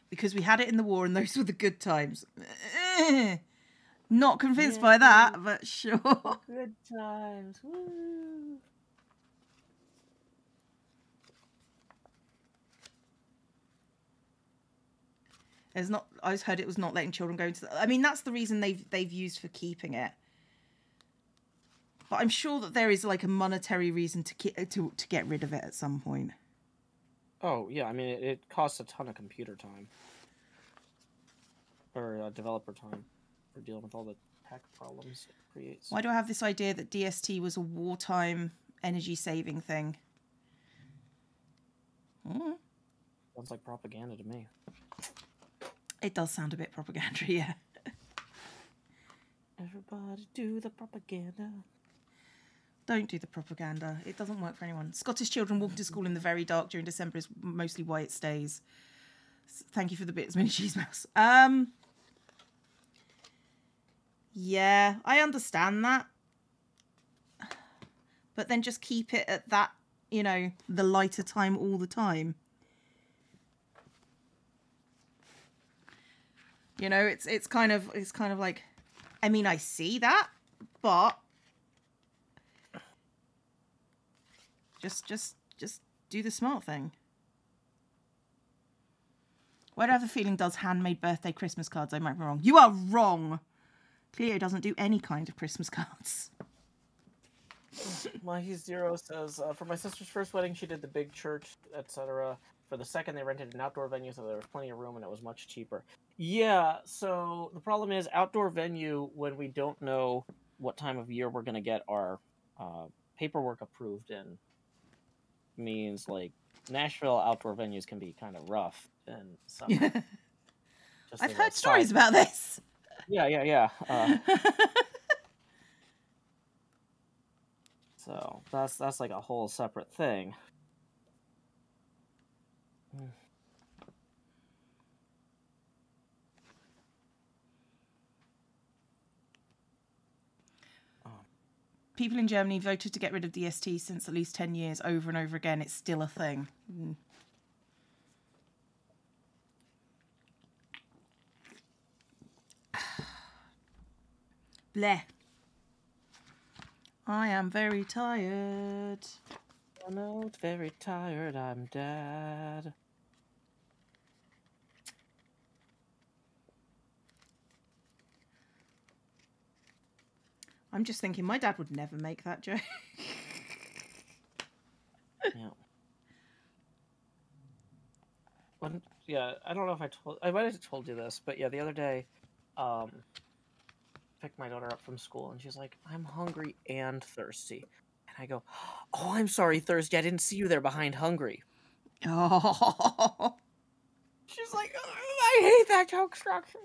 Because we had it in the war, and those were the good times. Not convinced by that, but sure. Good times. Woo. There's not. I just heard it was not letting children go into. The, I mean, that's the reason they've they've used for keeping it. But I'm sure that there is like a monetary reason to ki- to to get rid of it at some point. Oh yeah, I mean it, it costs a ton of computer time or uh, developer time for dealing with all the tech problems it creates. Why do I have this idea that DST was a wartime energy saving thing? Hmm, Sounds like propaganda to me. It does sound a bit propaganda, yeah. Everybody do the propaganda. Don't do the propaganda. It doesn't work for anyone. Scottish children walking to school in the very dark during December is mostly why it stays. Thank you for the bits, mini cheese mouse. Um. Yeah, I understand that. But then just keep it at that, you know, the lighter time all the time. You know, it's it's kind of it's kind of like I mean, I see that, but just just just do the smart thing. The feeling does handmade birthday Christmas cards? I might be wrong. You are wrong. Cleo doesn't do any kind of Christmas cards. My Zero says, uh, for my sister's first wedding, she did the big church, etc. For the second, they rented an outdoor venue, so there was plenty of room and it was much cheaper. Yeah, so the problem is outdoor venue when we don't know what time of year we're going to get our uh, paperwork approved in means like Nashville outdoor venues can be kind of rough and some. I've heard stories about this. Yeah, yeah, yeah. Uh, So that's that's like a whole separate thing. People in Germany voted to get rid of DST since at least 10 years over and over again. It's still a thing. Mm. Bleh. I am very tired. It's very tired. I'm dead. I'm just thinking my dad would never make that joke. Yeah. When, yeah, I don't know if I told I might have told you this, but yeah, the other day, um, picked my daughter up from school, and she's like, "I'm hungry and thirsty," and I go, "Oh, I'm sorry, thirsty. I didn't see you there behind hungry." oh. She's like, "I hate that joke structure,"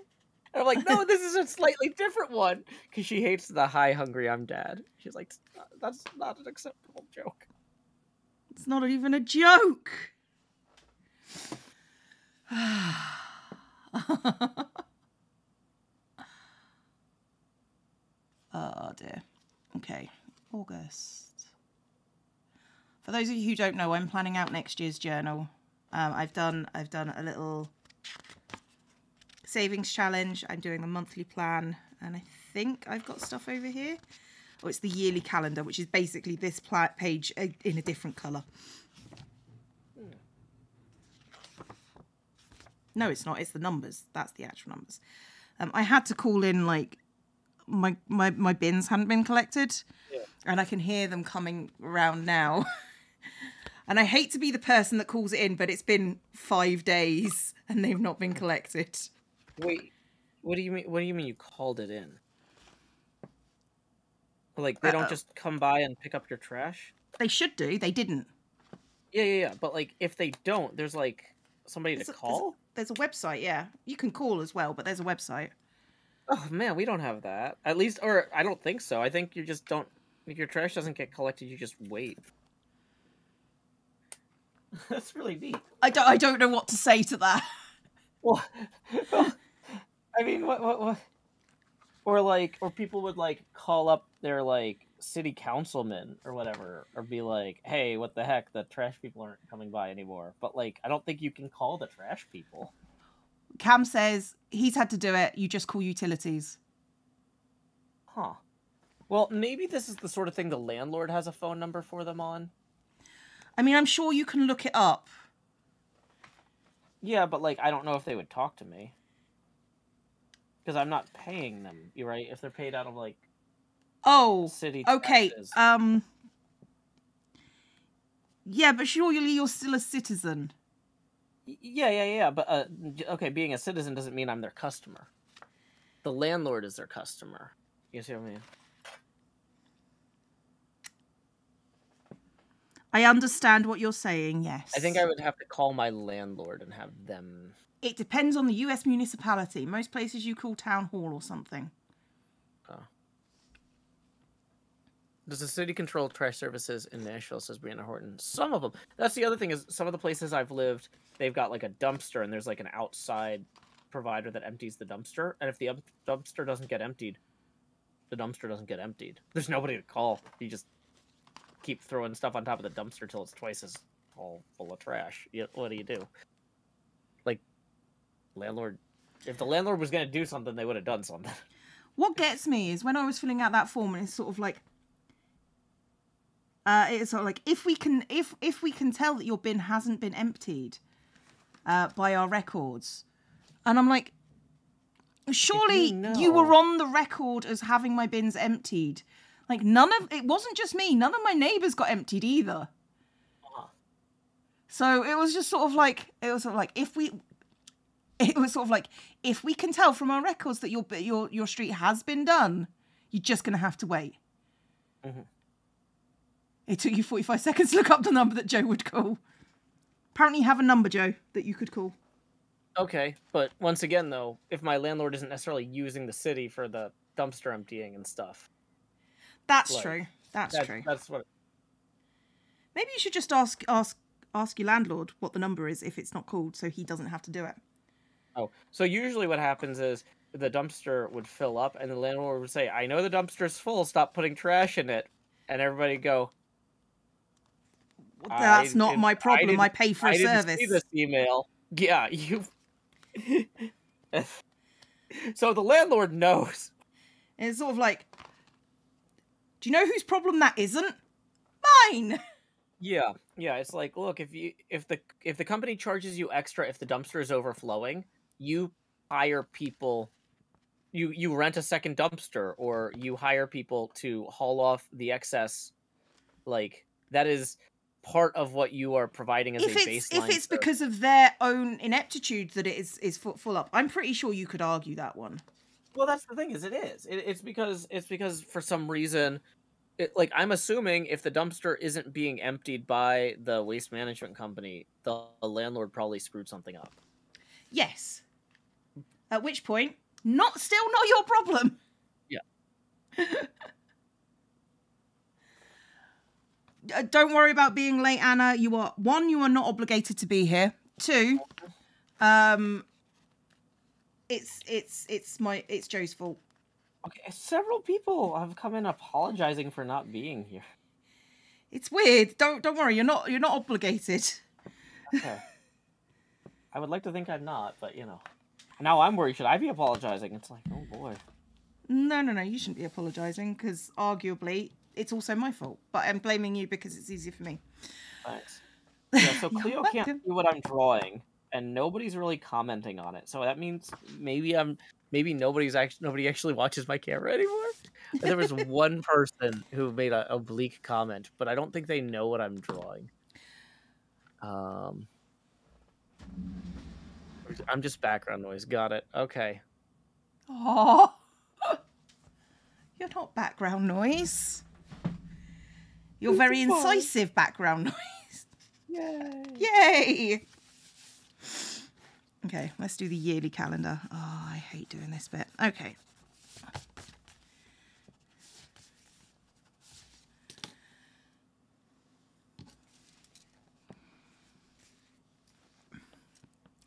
and I'm like, "No, this is a slightly different one," because she hates the "Hi, hungry, I'm dad." She's like, "That's not an acceptable joke." It's not even a joke. oh dear. Okay, August. For those of you who don't know, I'm planning out next year's journal. Um, I've done I've done a little savings challenge. I'm doing the monthly plan, and I think I've got stuff over here. Oh, it's the yearly calendar, which is basically this page uh, in a different colour. No, it's not. It's the numbers. That's the actual numbers. Um, I had to call in like my my my bins hadn't been collected, Yeah. and I can hear them coming around now. and I hate to be the person that calls it in, but it's been five days and they've not been collected. Wait, what do you mean? What do you mean you called it in? Like they don't just come by and pick up your trash? They should do. They didn't. Yeah, yeah, yeah. But like, if they don't, there's like somebody There's to a- there's a- call. There's a website. Yeah, you can call as well, but there's a website. Oh man, we don't have that. At least, or I don't think so. I think you just don't. If your trash doesn't get collected, you just wait. That's really neat. I don't. I don't know what to say to that. Well, I mean, what, what, what? Or like, or people would like call up their like city councilman or whatever, or be like, "Hey, what the heck? The trash people aren't coming by anymore." But like, I don't think you can call the trash people. Cam says he's had to do it. You just call utilities. Huh. Well, maybe this is the sort of thing the landlord has a phone number for them on. I mean, I'm sure you can look it up. Yeah, but like, I don't know if they would talk to me. Because I'm not paying them, you right? If they're paid out of like Oh, city okay. taxes. Um. Yeah, but surely you're still a citizen. Yeah, yeah, yeah. But uh, okay, being a citizen doesn't mean I'm their customer. The landlord is their customer. You see what I mean? I understand what you're saying. Yes. I think I would have to call my landlord and have them. It depends on the U.S. municipality. Most places you call town hall or something. Does the city control trash services in Nashville? Says Brianna Horton. Some of them. That's the other thing is some of the places I've lived, they've got like a dumpster and there's like an outside provider that empties the dumpster. And if the um- dumpster doesn't get emptied, the dumpster doesn't get emptied. There's nobody to call. You just keep throwing stuff on top of the dumpster till it's twice as all full of trash. What do you do? Like, landlord. If the landlord was gonna do something, they would have done something. What gets me is when I was filling out that form, and it's sort of like, uh, it's sort of like if we can, if if we can tell that your bin hasn't been emptied, uh, by our records, and I'm like, surely you, know- were on the record as having my bins emptied. Like none of it wasn't just me. None of my neighbours got emptied either. Uh-huh. So it was just sort of like it was sort of like if we it was sort of like if we can tell from our records that your your your street has been done, you're just gonna have to wait. Mhm. It took you 45 seconds to look up the number that Joe would call. Apparently, you have a number, Joe, that you could call. Okay, but once again, though, if my landlord isn't necessarily using the city for the dumpster emptying and stuff, That's Like, true. That's that, true. that's what. Maybe you should just ask ask ask your landlord what the number is if it's not called, so he doesn't have to do it. Oh, so usually what happens is the dumpster would fill up, and the landlord would say, "I know the dumpster's full. Stop putting trash in it," and everybody go, That's I not my problem. I, didn't- pay for "I a didn't service. see this email." Yeah, you. so the landlord knows. And it's sort of like, Do you know whose problem that isn't? Mine. Yeah, yeah. It's like, look, if you if the if the company charges you extra if the dumpster is overflowing, you hire people. You you rent a second dumpster, or you hire people to haul off the excess. Like that is part of what you are providing as If a it's baseline. if it's service. because of their own ineptitude that it is is full, full up, I'm pretty sure you could argue that one. Well, that's the thing is it is. It, it's because it's because for some reason, it, like I'm assuming if the dumpster isn't being emptied by the waste management company, the, the landlord probably screwed something up. Yes. At which point, not still not your problem. Yeah. Uh, Don't worry about being late, Anna. You are one. You are not obligated to be here. Two. Um. It's it's it's my it's Joe's fault. Okay, several people have come in apologizing for not being here. It's weird. Don't don't worry. You're not you're not obligated. Okay. I would like to think I'm not, but you know. Now I'm worried. Should I be apologizing? It's like, oh boy. No no no. You shouldn't be apologizing because arguably it's also my fault. But I'm blaming you because it's easier for me. Thanks. Yeah, so Cleo can't welcome. see what I'm drawing, and nobody's really commenting on it. So that means maybe I'm maybe nobody's actually nobody actually watches my camera anymore. There was one person who made a oblique comment, but I don't think they know what I'm drawing. Um, I'm just background noise. Got it. Okay. Oh, you're not background noise. You're very incisive background noise. Yay. Yay! Okay, let's do the yearly calendar. Oh, I hate doing this bit. Okay.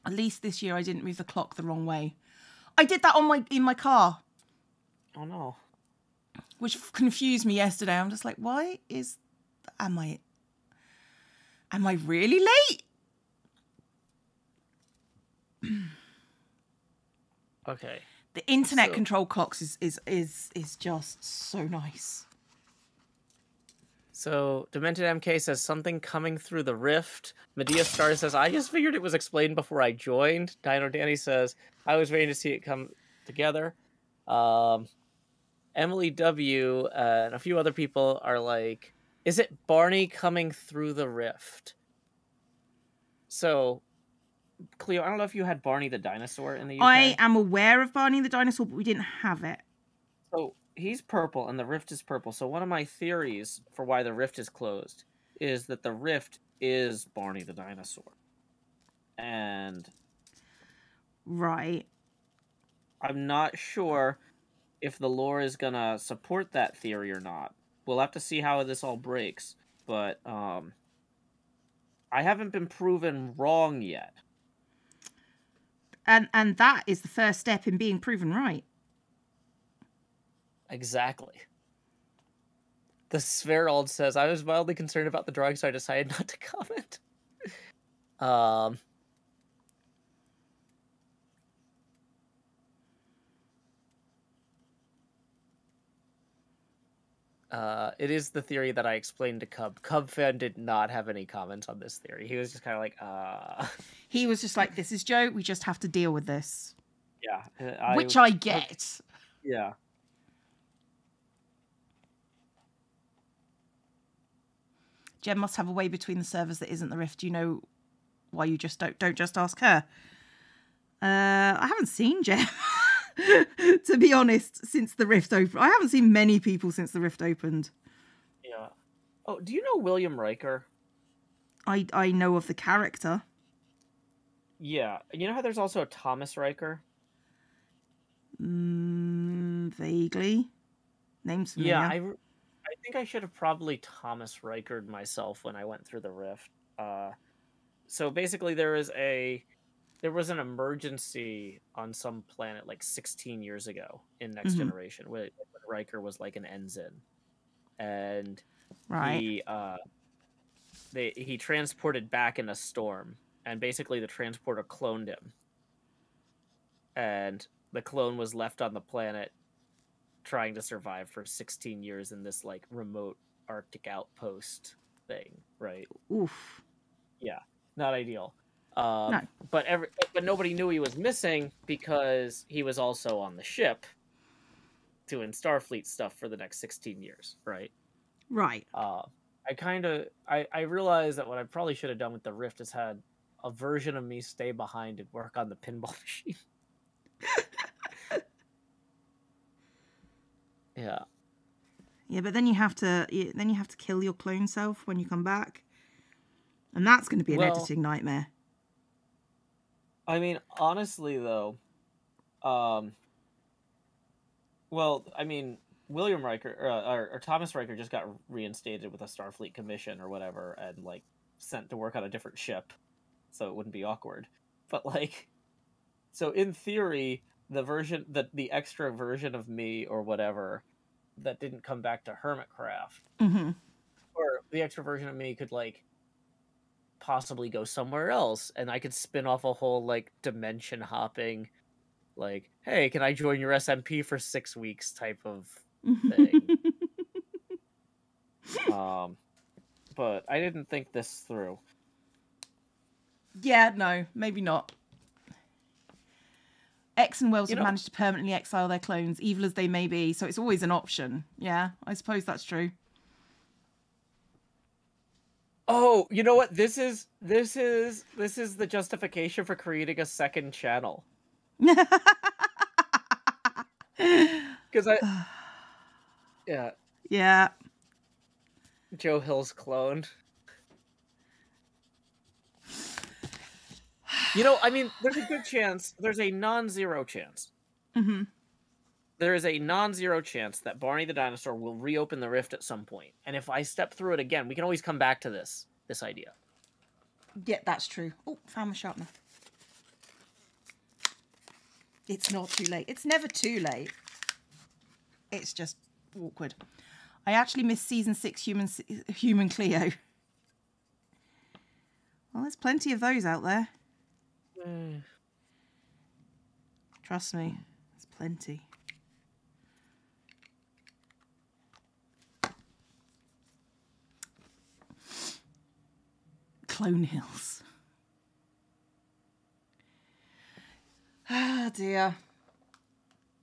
At least this year I didn't move the clock the wrong way. I did that on my in my car, Oh no. which confused me yesterday. I'm just like, why is am I am I really late? Okay. The internet So- control clocks is is is is just so nice. So Demented MK says something coming through the rift. Medea Star says I just figured it was explained before I joined. Dino Danny says I was waiting to see it come together. Um, Emily W uh, and a few other people are like, "Is it Barney coming through the rift?" So, Cleo, I don't know if you had Barney the dinosaur in the UK. I am aware of Barney the dinosaur, but we didn't have it. So he's purple and the rift is purple. So one of my theories for why the rift is closed is that the rift is Barney the dinosaur. And Right. I'm not sure if the lore is gonna support that theory or not. We'll have to see how this all breaks. But um I haven't been proven wrong yet. And and that is the first step in being proven right. Exactly. The Spherold says, I was mildly concerned about the drawing, so I decided not to comment. um Uh, it is the theory that I explained to Cub. Cubfan did not have any comments on this theory. He was just kind of like, uh, He was just like, "This is Joe. We just have to deal with this," yeah. uh, which I get. yeah. Jen must have a way between the servers that isn't the Rift. Do you know why you just don't don't just ask her? Uh, I haven't seen Jen, to be honest, since the Rift opened. I haven't seen many people since the Rift opened. Yeah. Oh, do you know William Riker? I I know of the character. Yeah. You know how there's also a Thomas Riker? Mm, vaguely. Names familiar. Yeah, I, I think I should have probably Thomas Rikered myself when I went through the rift. Uh, so basically, there is a there was an emergency on some planet like 16 years ago in Next Mhm. Generation when, when Riker was like an ensign, and right. he uh, they he transported back in a storm, and basically the transporter cloned him, and the clone was left on the planet trying to survive for 16 years in this like remote Arctic outpost thing, right? Oof. Yeah, not ideal. Um, No. But every but nobody knew he was missing because he was also on the ship doing Starfleet stuff for the next 16 years, right? Right. Uh, I kind of I I realized that what I probably should have done with the Rift is had a version of me stay behind and work on the pinball machine. Yeah. Yeah, but then you have to you- then you have to kill your clone self when you come back, and that's going to be an Well- editing nightmare. I mean, honestly, though, um, well, I mean, William Riker uh, or, or Thomas Riker just got reinstated with a Starfleet commission or whatever, and like sent to work on a different ship, so it wouldn't be awkward. But like, so in theory, the version that the extra version of me or whatever that didn't come back to Hermitcraft hmm or the extra version of me could like possibly go somewhere else and i could spin off a whole like dimension hopping like hey can i join your smp for six weeks type of thing. um but i didn't think this through yeah, no, maybe not. X and Wels You have know- managed to permanently exile their clones, evil as they may be, so it's always an option. Yeah, I suppose that's true. oh you know what this is this is this is the justification for creating a second channel because i yeah yeah. joe hill's clone You know, I mean, there's a good chance, there's a non zero chance. hmm There is a non zero chance that Barney the dinosaur will reopen the rift at some point. And if I step through it again, we can always come back to this this idea. Yeah, that's true. Oh, found my sharpener. It's not too late. It's never too late. It's just awkward. I actually missed season six human human Cleo. Well, there's plenty of those out there. Trust me, there's plenty. Clone Hills. Ah, dear.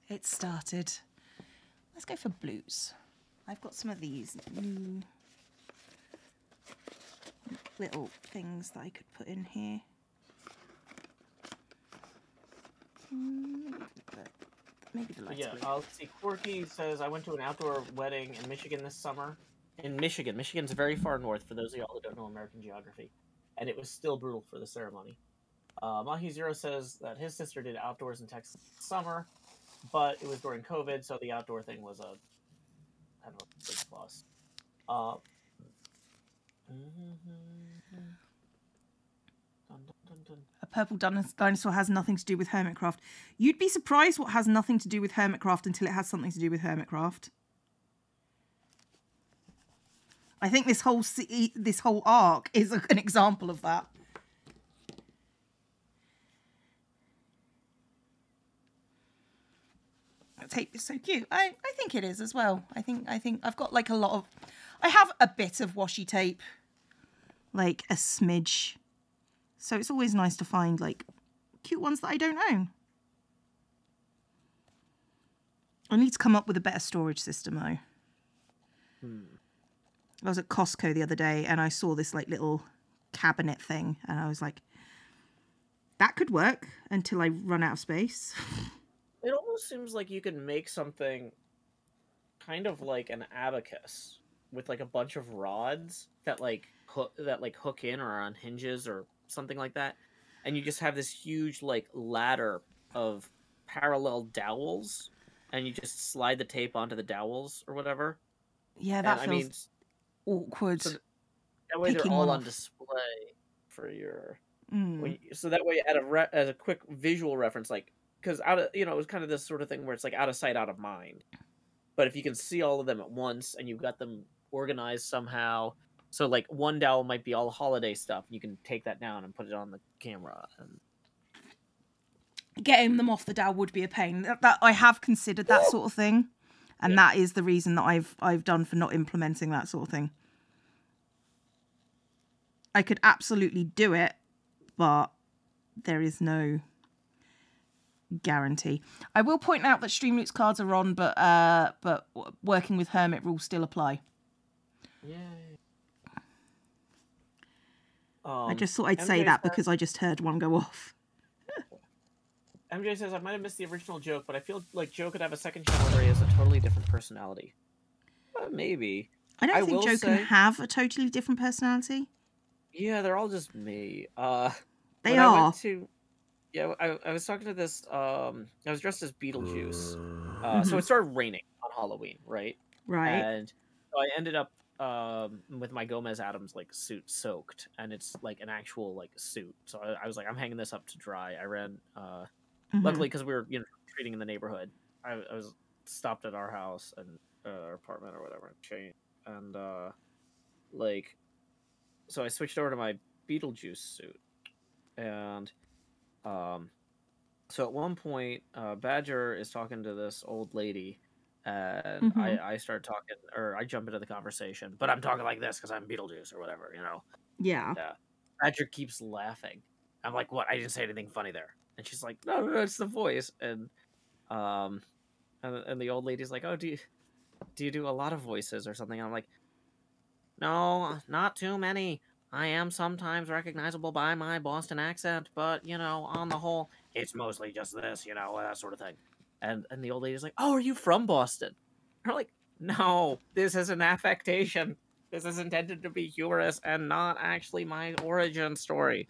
It started. Let's go for blues. I've got some of these new little things that I could put in here. Mm, but Maybe the lights Yeah, blue. I'll see. Quirky says I went to an outdoor wedding in Michigan this summer. In Michigan, Michigan's very far north. For those of y'all that don't know American geography, and it was still brutal for the ceremony. Uh, Mahi Zero says that his sister did outdoors in Texas this summer, but it was during COVID, so the outdoor thing was a kind of a big plus. Uh, dun, A purple dinosaur has nothing to do with Hermitcraft. You'd be surprised what has nothing to do with Hermitcraft until it has something to do with Hermitcraft. I think this whole this whole arc is an example of that. That tape is so cute. I, I think it is as well. I think I think I've got like a lot of I have a bit of washi tape. Like a smidge. So it's always nice to find like cute ones that I don't own. I need to come up with a better storage system though. I was at Costco the other day and I saw this like little cabinet thing and I was like, that could work until I run out of space. It almost seems like you could make something kind of like an abacus with like a bunch of rods that like hook that like hook in or on hinges or something like that. And you just have this huge like ladder of parallel dowels and you just slide the tape onto the dowels or whatever. yeah, And that I feels mean awkward. so that way they're all on display for your Mm. when you, so that way at a re- as a quick visual reference like because out of you know it was kind of this sort of thing where it's like out of sight out of mind but if you can see all of them at once and you've got them organized somehow so like one dowel might be all holiday stuff you can take that down and put it on the camera and Getting them off the dowel would be a pain. That, that I have considered that sort of thing. and Yeah. that is the reason that I've I've done for not implementing that sort of thing. I could absolutely do it, but there is no guarantee. I will point out that Streamloots cards are on, but uh, but working with Hermit rules still apply. Yay. I Um, just thought I'd say that because I just heard one go off. MJ says I might have missed the original joke, but I feel like Joe could have a second channel where he has a totally different personality. Uh, maybe. I don't I think Joe say- can have a totally different personality. Yeah, they're all just me. Uh, They I are. to, yeah, I, I was talking to this. Um, I was dressed as Beetlejuice. Uh, So Mhm. it started raining on Halloween, right? Right. And so I ended up um, with my Gomez Addams like suit soaked, and it's like an actual like suit. So I, I was like, I'm hanging this up to dry. I ran. Uh, Mhm. Luckily, because we were you know treating in the neighborhood, I, I was stopped at our house and uh, our apartment or whatever, and changed, and uh, like, so I switched over to my Beetlejuice suit, and um, so at one point, uh, Badger is talking to this old lady. And Mhm. I, I start talking, or I jump into the conversation, but I'm talking like this because I'm Beetlejuice or whatever, you know. Yeah. Badger keeps laughing. I'm like, what? I didn't say anything funny there. And she's like, no, no, no it's the voice. And um, and, and the old lady's like, oh, do you do you do a lot of voices or something? And I'm like, no, not too many. I am sometimes recognizable by my Boston accent, but you know, on the whole, it's mostly just this, you know, that sort of thing. And and the old lady's like, oh, are you from Boston? And I'm like, no, this is an affectation. This is intended to be humorous and not actually my origin story.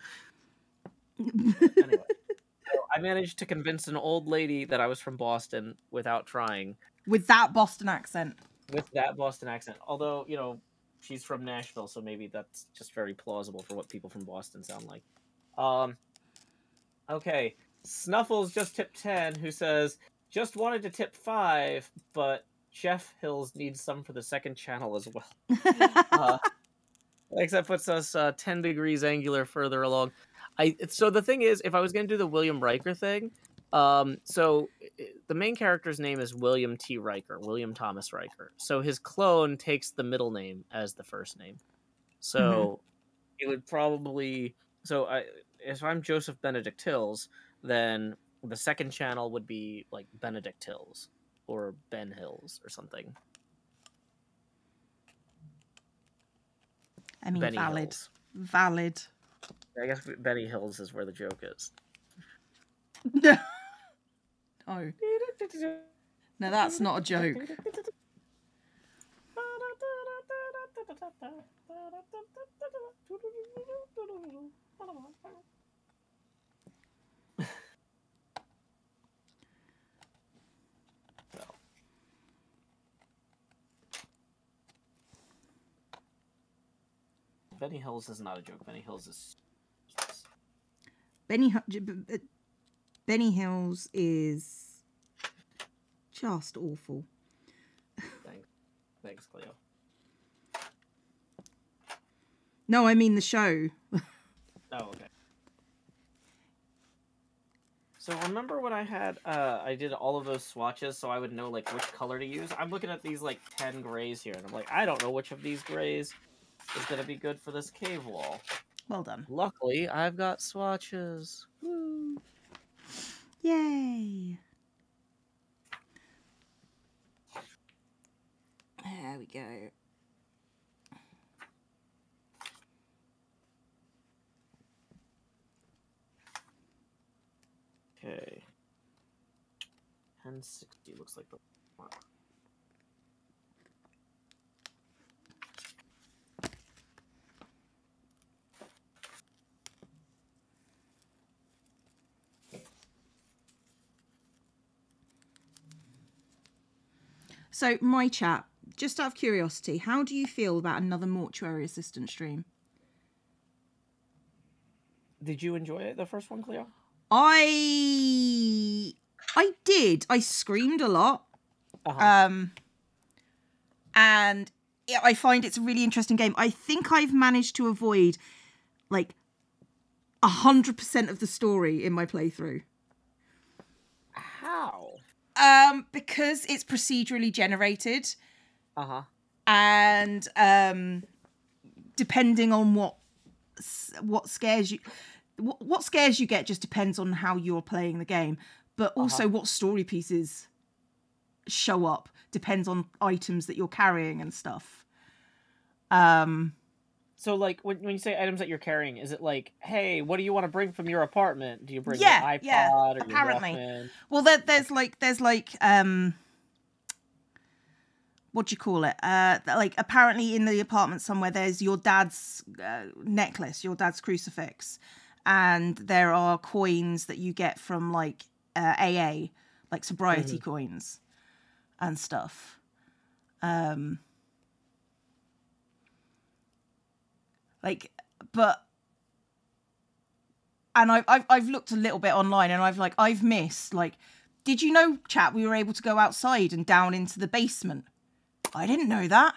Anyway, so I managed to convince an old lady that I was from Boston without trying With that Boston accent. with that Boston accent. Although, you know, she's from Nashville, so maybe that's just very plausible for what people from Boston sound like. Um Okay. Snuffles just tipped 10 who says, "Just wanted to tip 5, but Jeff Hills needs some for the second channel as well." uh, Like that puts us uh, ten degrees angular further along. I so the thing is, if I was going to do the William Riker thing, um, so the main character's name is William T. Riker, William Thomas Riker. So his clone takes the middle name as the first name. So it would probably so I if I'm Joseph Benedict Hills, then the second channel would be like Benedict Hills or Ben Hills or something. I mean, Benny valid. Hills. Valid. I guess Benny Hills is where the joke is. no. No, that's not a joke. Benny Hills is not a joke. Benny Hills is. Benny Hu- J- B- B- Benny Hills is just awful. Thanks, thanks, Cleo. No, I mean the show. Oh, okay. So remember when I had uh I did all of those swatches so I would know like which color to use? I'm looking at these like 10 grays here and I'm like I don't know which of these grays is going to be good for this cave wall. Well done. Luckily, I've got swatches. Woo. Yay. There we go. Okay. 1060 looks like the one. So, my chap, just out of curiosity, how do you feel about another mortuary assistant stream? Did you enjoy it, the first one, Cleo? I I did. I screamed a lot. Uh-huh. Um and yeah, I find it's a really interesting game. I think I've managed to avoid like a hundred percent of the story in my playthrough. Um, because it's procedurally generated, Uh huh. and um, depending on what what scares you, what, what scares you get just depends on how you're playing the game. But also what story pieces show up depends on items that you're carrying and stuff. Um, So, like, when, when you say items that you're carrying, is it like, hey, what do you want to bring from your apartment? Do you bring Yeah, your iPod yeah, or apparently. your? Well, there, there's like there's like um, what do you call it? Uh, like apparently in the apartment somewhere, there's your dad's uh, necklace, your dad's crucifix, and there are coins that you get from like uh, AA, like sobriety coins, and stuff. Um, like, but and I, I've I've looked a little bit online, and I've like I've missed like, did you know, chat? We were able to go outside and down into the basement. I didn't know that.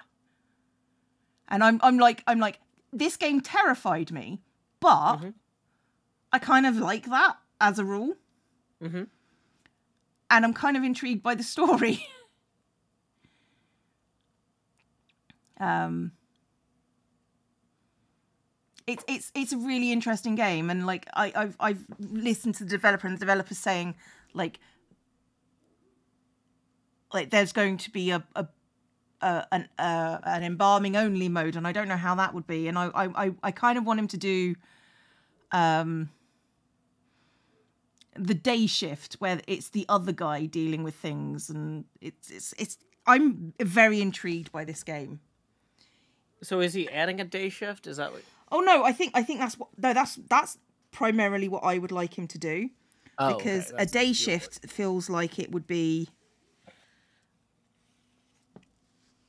And I'm I'm like I'm like this game terrified me, but Mhm. I kind of like that as a rule, Mm-hmm. and I'm kind of intrigued by the story. um it's it's it's a really interesting game and like I, I've I've listened to the developer and the developer saying like like there's going to be a, a, a an uh, an embalming only mode and I don't know how that would be and I I I- I kind of want him to do um the day shift where it's the other guy dealing with things and it's it's it's I'm very intrigued by this game. So, is he adding a day shift? Is that what? Oh no, I think I think that's what no that's that's primarily what I would like him to do Oh, okay, because a day shift feels like it would be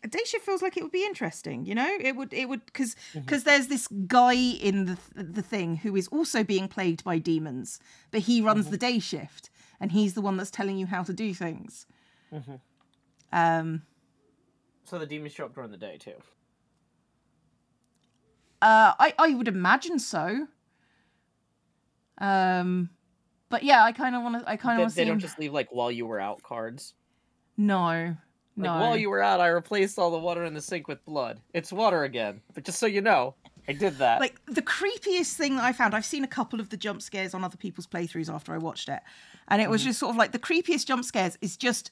a day shift feels like it would be interesting you know it would it would because Mm-hmm. because there's this guy in the the thing who is also being plagued by demons but he runs Mm-hmm. the day shift and he's the one that's telling you how to do things Mm-hmm. um So the demons show up during the day too. Uh, I I would imagine so. Um, but yeah, I kind of want to. I kind of want to they see. don't Him... just leave like while you were out cards. No, Like no. while you were out, I replaced all the water in the sink with blood. It's water again. But just so you know, I did that. like the creepiest thing that I found. I've seen a couple of the jump scares on other people's playthroughs after I watched it, and it was just sort of like the creepiest jump scares is just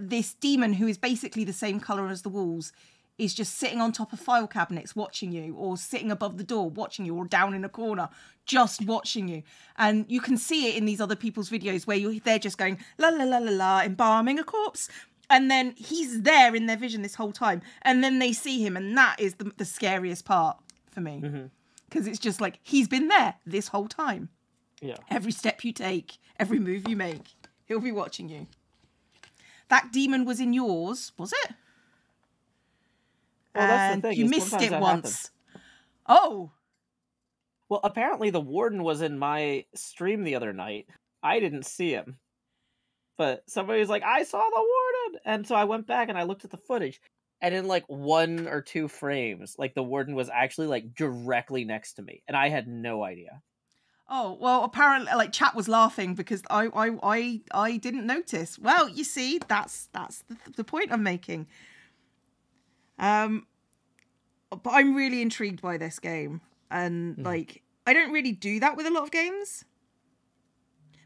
this demon who is basically the same color as the walls is just sitting on top of file cabinets watching you or sitting above the door watching you or down in a corner just watching you and you can see it in these other people's videos where you they're just going la la la la la embalming a corpse and then he's there in their vision this whole time and then they see him and that is the, the scariest part for me mm-hmm. because it's just like he's been there this whole time yeah. every step you take, every move you make, he'll be watching you. That demon was in yours, was it? Well, that's the And thing, You missed it once. Oh, Well, apparently the warden was in my stream the other night. I didn't see him. But somebody was like, I saw the warden. And so I went back and I looked at the footage. And in like one or two frames, like the warden was actually like directly next to me. And I had no idea. oh. Well, apparently, like chat was laughing because I, I, I, I didn't notice. Well, you see, that's that's the, the point I'm making. Um, but I'm really intrigued by this game, and like I don't really do that with a lot of games,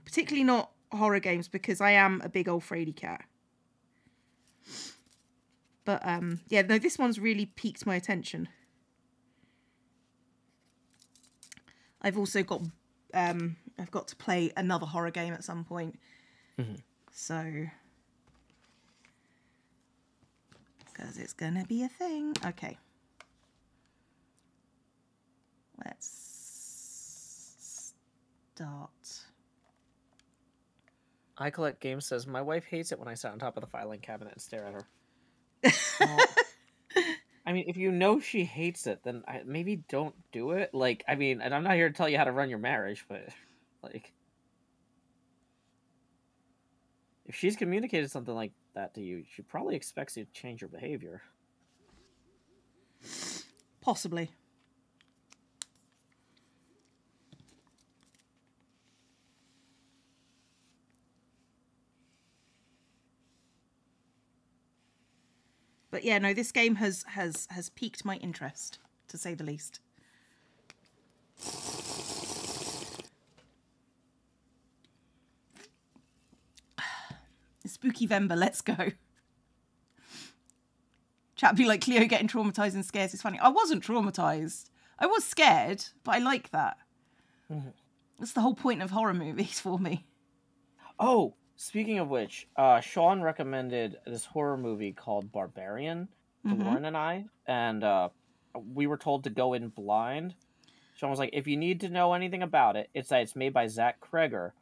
particularly not horror games because I am a big old fraidy cat. But um, yeah, no, this one's really piqued my attention. I've also got um, I've got to play another horror game at some point, Mhm. so because it's gonna be a thing. Okay, let's start. I collect games says my wife hates it when I sit on top of the filing cabinet and stare at her. Well, I mean, if you know she hates it, then I, maybe don't do it. Like, I mean, and I'm not here to tell you how to run your marriage, but like, if she's communicated something like that to you, she probably expects you to change your behavior. Possibly. But yeah, no, this game has has has piqued my interest, to say the least. Spooky Vember, let's go. Chat be like Cleo getting traumatized and scared is funny. I wasn't traumatized. I was scared, but I like that. That's the whole point of horror movies for me. Oh, speaking of which, uh, Sean recommended this horror movie called Barbarian to Mhm. Lauren and I, and uh, we were told to go in blind. Sean was like, "If you need to know anything about it, it's that it's made by Zach Cregger,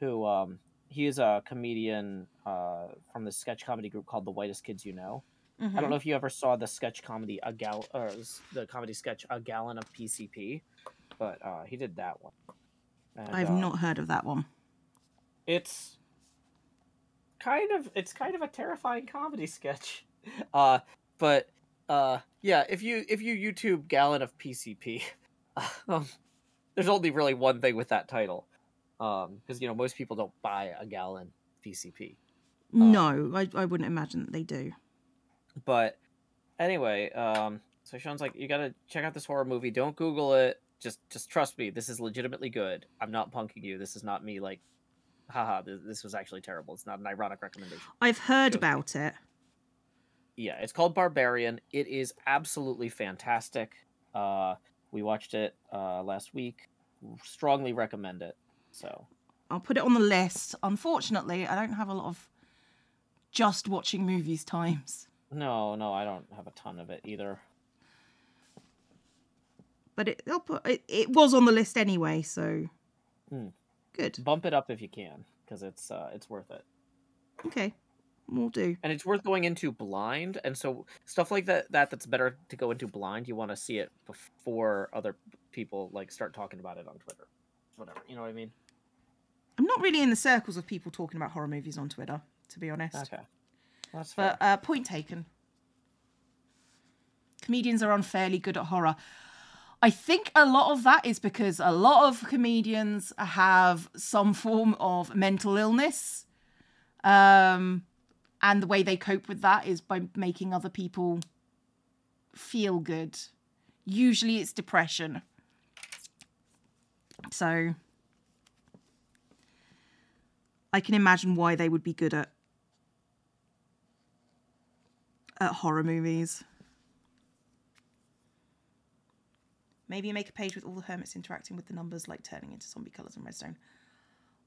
who um, he is a comedian uh, from the sketch comedy group called The Whitest Kids You Know. I don't know if you ever saw the sketch comedy a gal or the comedy sketch A Gallon of PCP, but uh, he did that one. And, I've uh, not heard of that one. it's kind of it's kind of a terrifying comedy sketch uh but uh yeah if you if you youtube gallon of pcp um, there's only really one thing with that title um because you know most people don't buy a gallon pcp No, I, I wouldn't imagine that they do. but anyway um so sean's like you gotta check out this horror movie. Don't google it. Just just trust me. This is legitimately good. I'm not punking you. This is not me like haha this, this was actually terrible. It's not an ironic recommendation. I've heard about it. yeah it's called barbarian. It is absolutely fantastic. Uh we watched it uh last week. Strongly recommend it so I'll put it on the list. Unfortunately, I don't have a lot of just watching movies times. no no i don't have a ton of it either But it, put, it, it was on the list anyway, so Hmm. good. bump it up if you can because it's uh it's worth it Okay, we'll do. and it's worth going into blind and so stuff like that that that's better to go into blind you want to see it before other people like start talking about it on twitter whatever you know what i mean I'm not really in the circles of people talking about horror movies on Twitter, to be honest. okay that's fair. But uh, point taken. Comedians are unfairly good at horror. I think a lot of that is because a lot of comedians have some form of mental illness. Um, and the way they cope with that is by making other people feel good. Usually it's depression. So I can imagine why they would be good at at horror movies. Maybe make a page with all the hermits interacting with the numbers, like turning into zombie colours and redstone.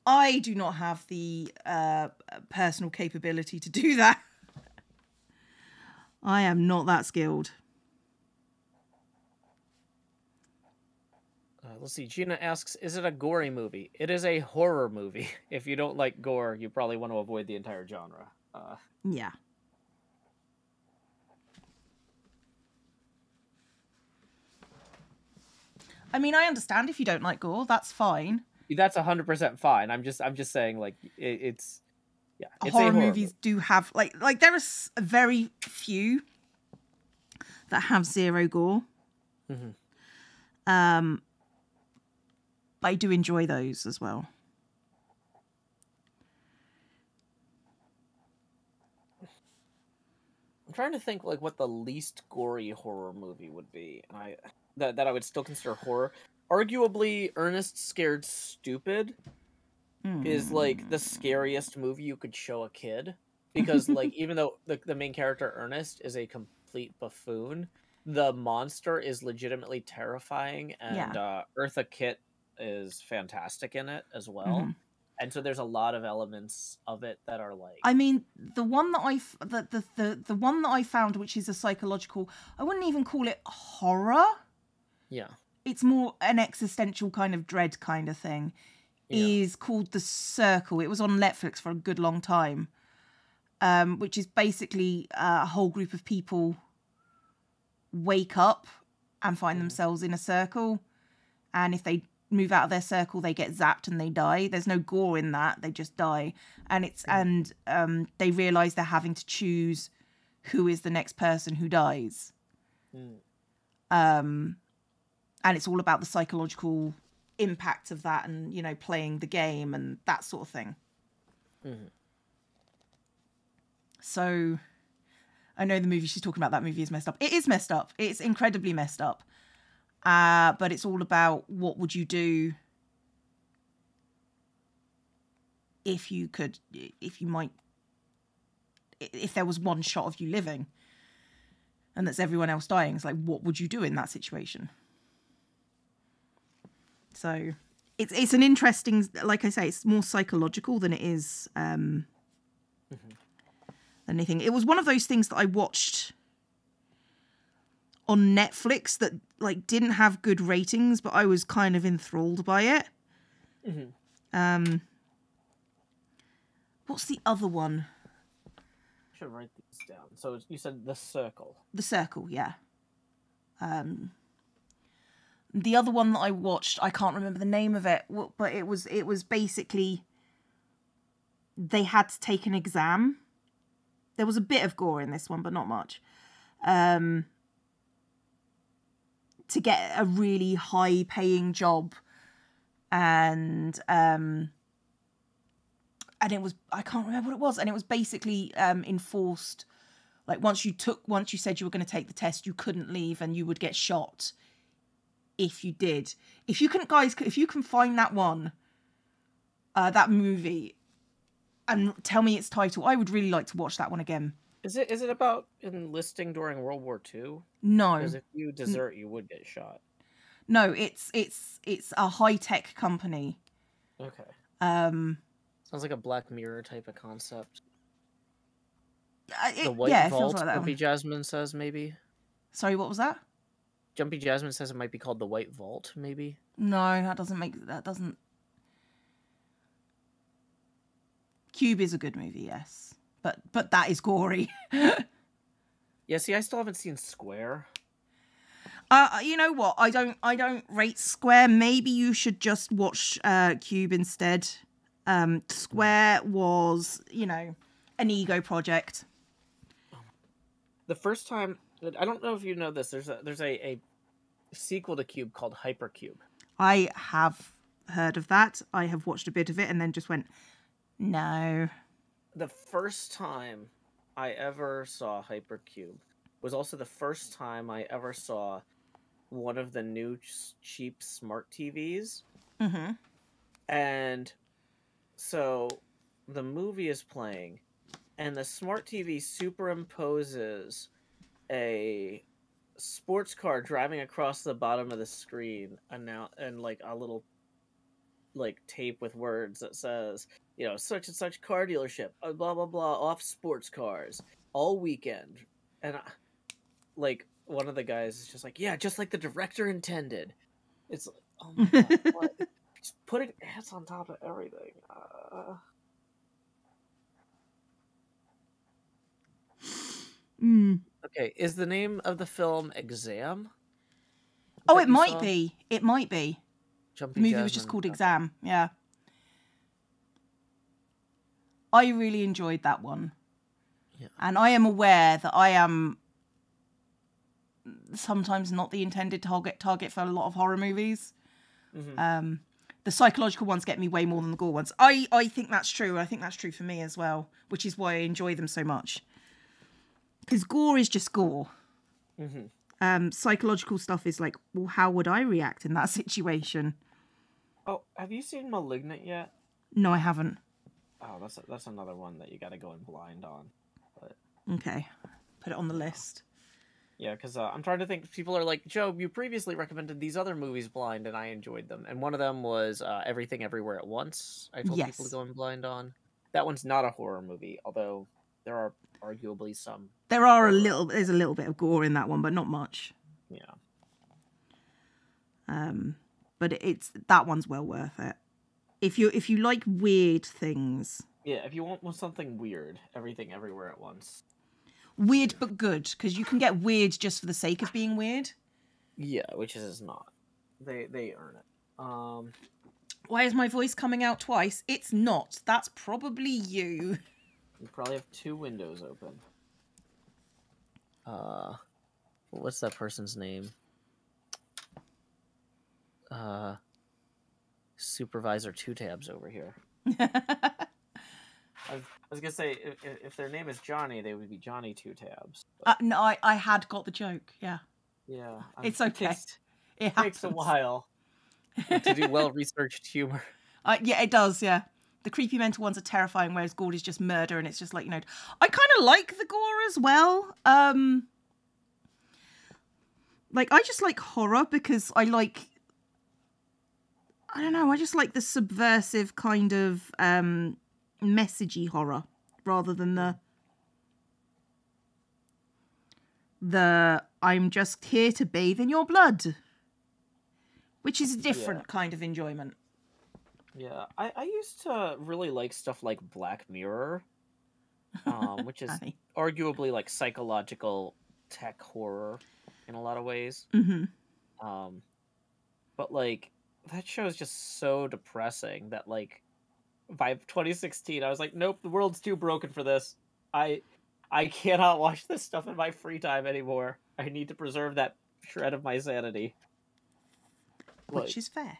I do not have the uh, personal capability to do that. I am not that skilled. Let's see. Gina asks, "Is it a gory movie?" It is a horror movie. If you don't like gore, you probably want to avoid the entire genre. Uh, Yeah. I mean, I understand if you don't like gore, that's fine. that's hundred percent fine. I'm just, I'm just saying, like, it, it's, yeah, it's horror, a horror movies do have like like there are very few that have zero gore. Mhm. Um, but I do enjoy those as well. I'm trying to think like what the least gory horror movie would be, and I that that I would still consider horror. Arguably, Ernest Scared Stupid is like the scariest movie you could show a kid because like even though the, the main character Ernest is a complete buffoon, the monster is legitimately terrifying, and Yeah. uh, Eartha Kitt is fantastic in it as well. Mhm. And so there's a lot of elements of it that are like I mean, the one that I f- the, the the the one that I found, which is a psychological, I wouldn't even call it horror. yeah It's more an existential kind of dread kind of thing. Yeah. Is called The Circle. It was on Netflix for a good long time, um, which is basically uh, a whole group of people wake up and find Mhm. themselves in a circle, and if they move out of their circle, they get zapped and they die. There's no gore in that; they just die, and it's Mhm. and um, they realize they're having to choose who is the next person who dies Mm. um, and it's all about the psychological impact of that and you know playing the game and that sort of thing Mhm. so I know the movie she's talking about. That movie is messed up. It is messed up. It's incredibly messed up. Uh, but it's all about what would you do if you could, if you might, if there was one shot of you living, and that's everyone else dying. It's like, what would you do in that situation? So it's it's an interesting, like I say, it's more psychological than it is um, than anything. It was one of those things that I watched on Netflix that like didn't have good ratings, but I was kind of enthralled by it. Um, what's the other one? should write these down. So you said the circle. The Circle, yeah. Um, the other one that I watched, I can't remember the name of it, but it was it was basically they had to take an exam. There was a bit of gore in this one, but not much. Um, to get a really high paying job, and um, and it was I can't remember what it was, and it was basically um, enforced. Like once you took, once you said you were going to take the test, you couldn't leave, and you would get shot if you did. If you can, guys, if you can find that one, uh, that movie, and tell me its title, I would really like to watch that one again. Is it is it about enlisting during World War II? No, Because if you desert, you would get shot. no, it's it's it's a high tech company. Okay. Um, Sounds like a Black Mirror type of concept. uh, it- The White yeah, it Vault. feels like. Jumpy One. Jasmine says maybe. Sorry, what was that? Jumpy Jasmine says it might be called the White Vault. Maybe. No, that doesn't make that doesn't. Cube is a good movie, yes, but but that is gory. Yeah. See, I still haven't seen Square. Uh, you know what? I don't. I don't rate Square. Maybe you should just watch uh, Cube instead. Um, Square was, you know, an ego project. The first time, I don't know if you know this. There's a there's a, a sequel to Cube called Hypercube. I have heard of that. I have watched a bit of it and then just went, no. The first time I ever saw Hypercube was also the first time I ever saw one of the new cheap smart TVs. Mm-hmm. And so the movie is playing, and the smart TV superimposes a sports car driving across the bottom of the screen and now and like a little like tape with words that says you know such and such car dealership uh, blah blah blah off sports cars all weekend and I, like one of the guys is just like yeah just like the director intended it's like, oh my god what? just putting ads on top of everything uh, Mm. okay is the name of the film exam Oh, it might saw? be. It might be. Jumpy The movie was just called Exam. Yeah. I really enjoyed that one. Yeah. And I am aware that I am sometimes not the intended target target for a lot of horror movies. Mhm. Um, the psychological ones get me way more than the gore ones. I, I think that's true. I think that's true for me as well, which is why I enjoy them so much. Because gore is just gore. Mhm. Um, psychological stuff is like, well, how would I react in that situation? oh have you seen malignant yet No, I haven't. Oh that's that's another one that you got to go in blind on Okay, put it on the list. Yeah, because uh, I'm trying to think. People are like, Joe, you previously recommended these other movies blind, and I enjoyed them. And one of them was uh, Everything Everywhere at Once. I told people to go in blind on. That one's not a horror movie, although there are arguably some. There are a little, there's a little bit of gore in that one, but not much. Yeah. Um, but it's that one's well worth it. If you if you like weird things, Yeah, if you want something weird, Everything Everywhere at Once. weird but good, because you can get weird just for the sake of being weird. Yeah, which is not. They they earn it. Um, Why is my voice coming out twice? It's not. That's probably you. you probably have two windows open. Uh, what's that person's name? Uh, supervisor two tabs over here. I was, I was gonna say if, if their name is Johnny, they would be Johnny Two Tabs. Uh, no, I, I had got the joke. Yeah, Yeah, I'm- It's it okay. takes- it It takes a while to do well researched humor. Uh, yeah, it does. Yeah, the creepy mental ones are terrifying, whereas gore is just murder, and it's just like you know. I kind of like the gore as well. Um, like I just like horror because I like. I don't know. I just like the subversive kind of um, messagey horror rather than the the I'm just here to bathe in your blood, which is a different kind of enjoyment. Yeah, I, I used to really like stuff like Black Mirror, um, which is arguably like psychological tech horror in a lot of ways. Mm-hmm. Um, but like that show is just so depressing that like by 2016 I was like, nope, the world's too broken for this. I I cannot watch this stuff in my free time anymore. I need to preserve that shred of my sanity. Like, Which is fair.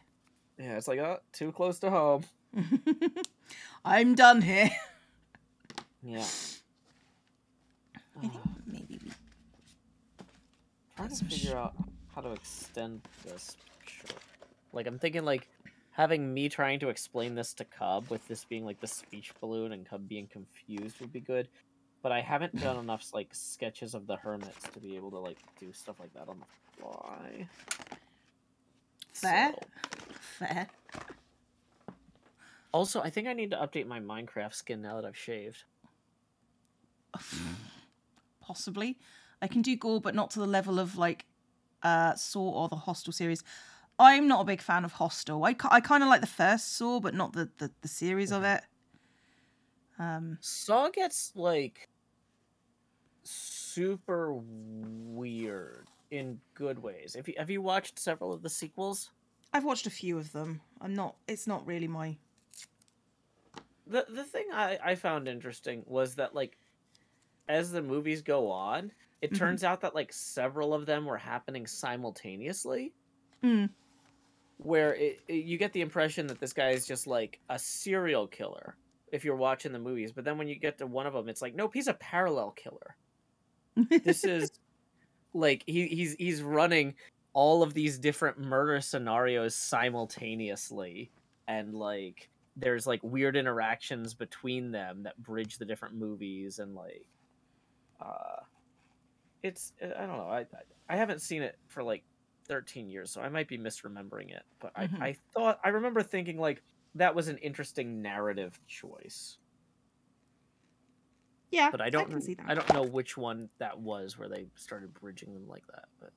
yeah, it's like oh, too close to home. I'm done here. Yeah. I think maybe we. trying to figure out how to extend this. Sure. Like I'm thinking like having me trying to explain this to Cub with this being like the speech balloon and Cub being confused would be good. But I haven't done enough like sketches of the hermits to be able to like do stuff like that on the fly. Fair. So- Fair. Also, I think I need to update my Minecraft skin now that I've shaved. Possibly. I can do gore, but not to the level of like uh Saw or the Hostel series. I'm not a big fan of Hostel. I, I kind of like the first Saw, but not the, the, the series of it. Um, Saw gets like super weird in good ways. If you have you watched several of the sequels? I've watched a few of them. I'm not. It's not really my. the the thing I, I found interesting was that like as the movies go on it Mhm. turns out that like several of them were happening simultaneously Mm. Where it, it- you get the impression that this guy is just like a serial killer if you're watching the movies but then when you get to one of them it's like nope he's a parallel killer. This is like he, he's he's running all of these different murder scenarios simultaneously and like there's like weird interactions between them that bridge the different movies and like uh it's i don't know i i haven't seen it for like 13 years so i might be misremembering it but Mhm. i i thought i remember thinking like that was an interesting narrative choice yeah, but I don't that. I don't know which one that was where they started bridging them like that. But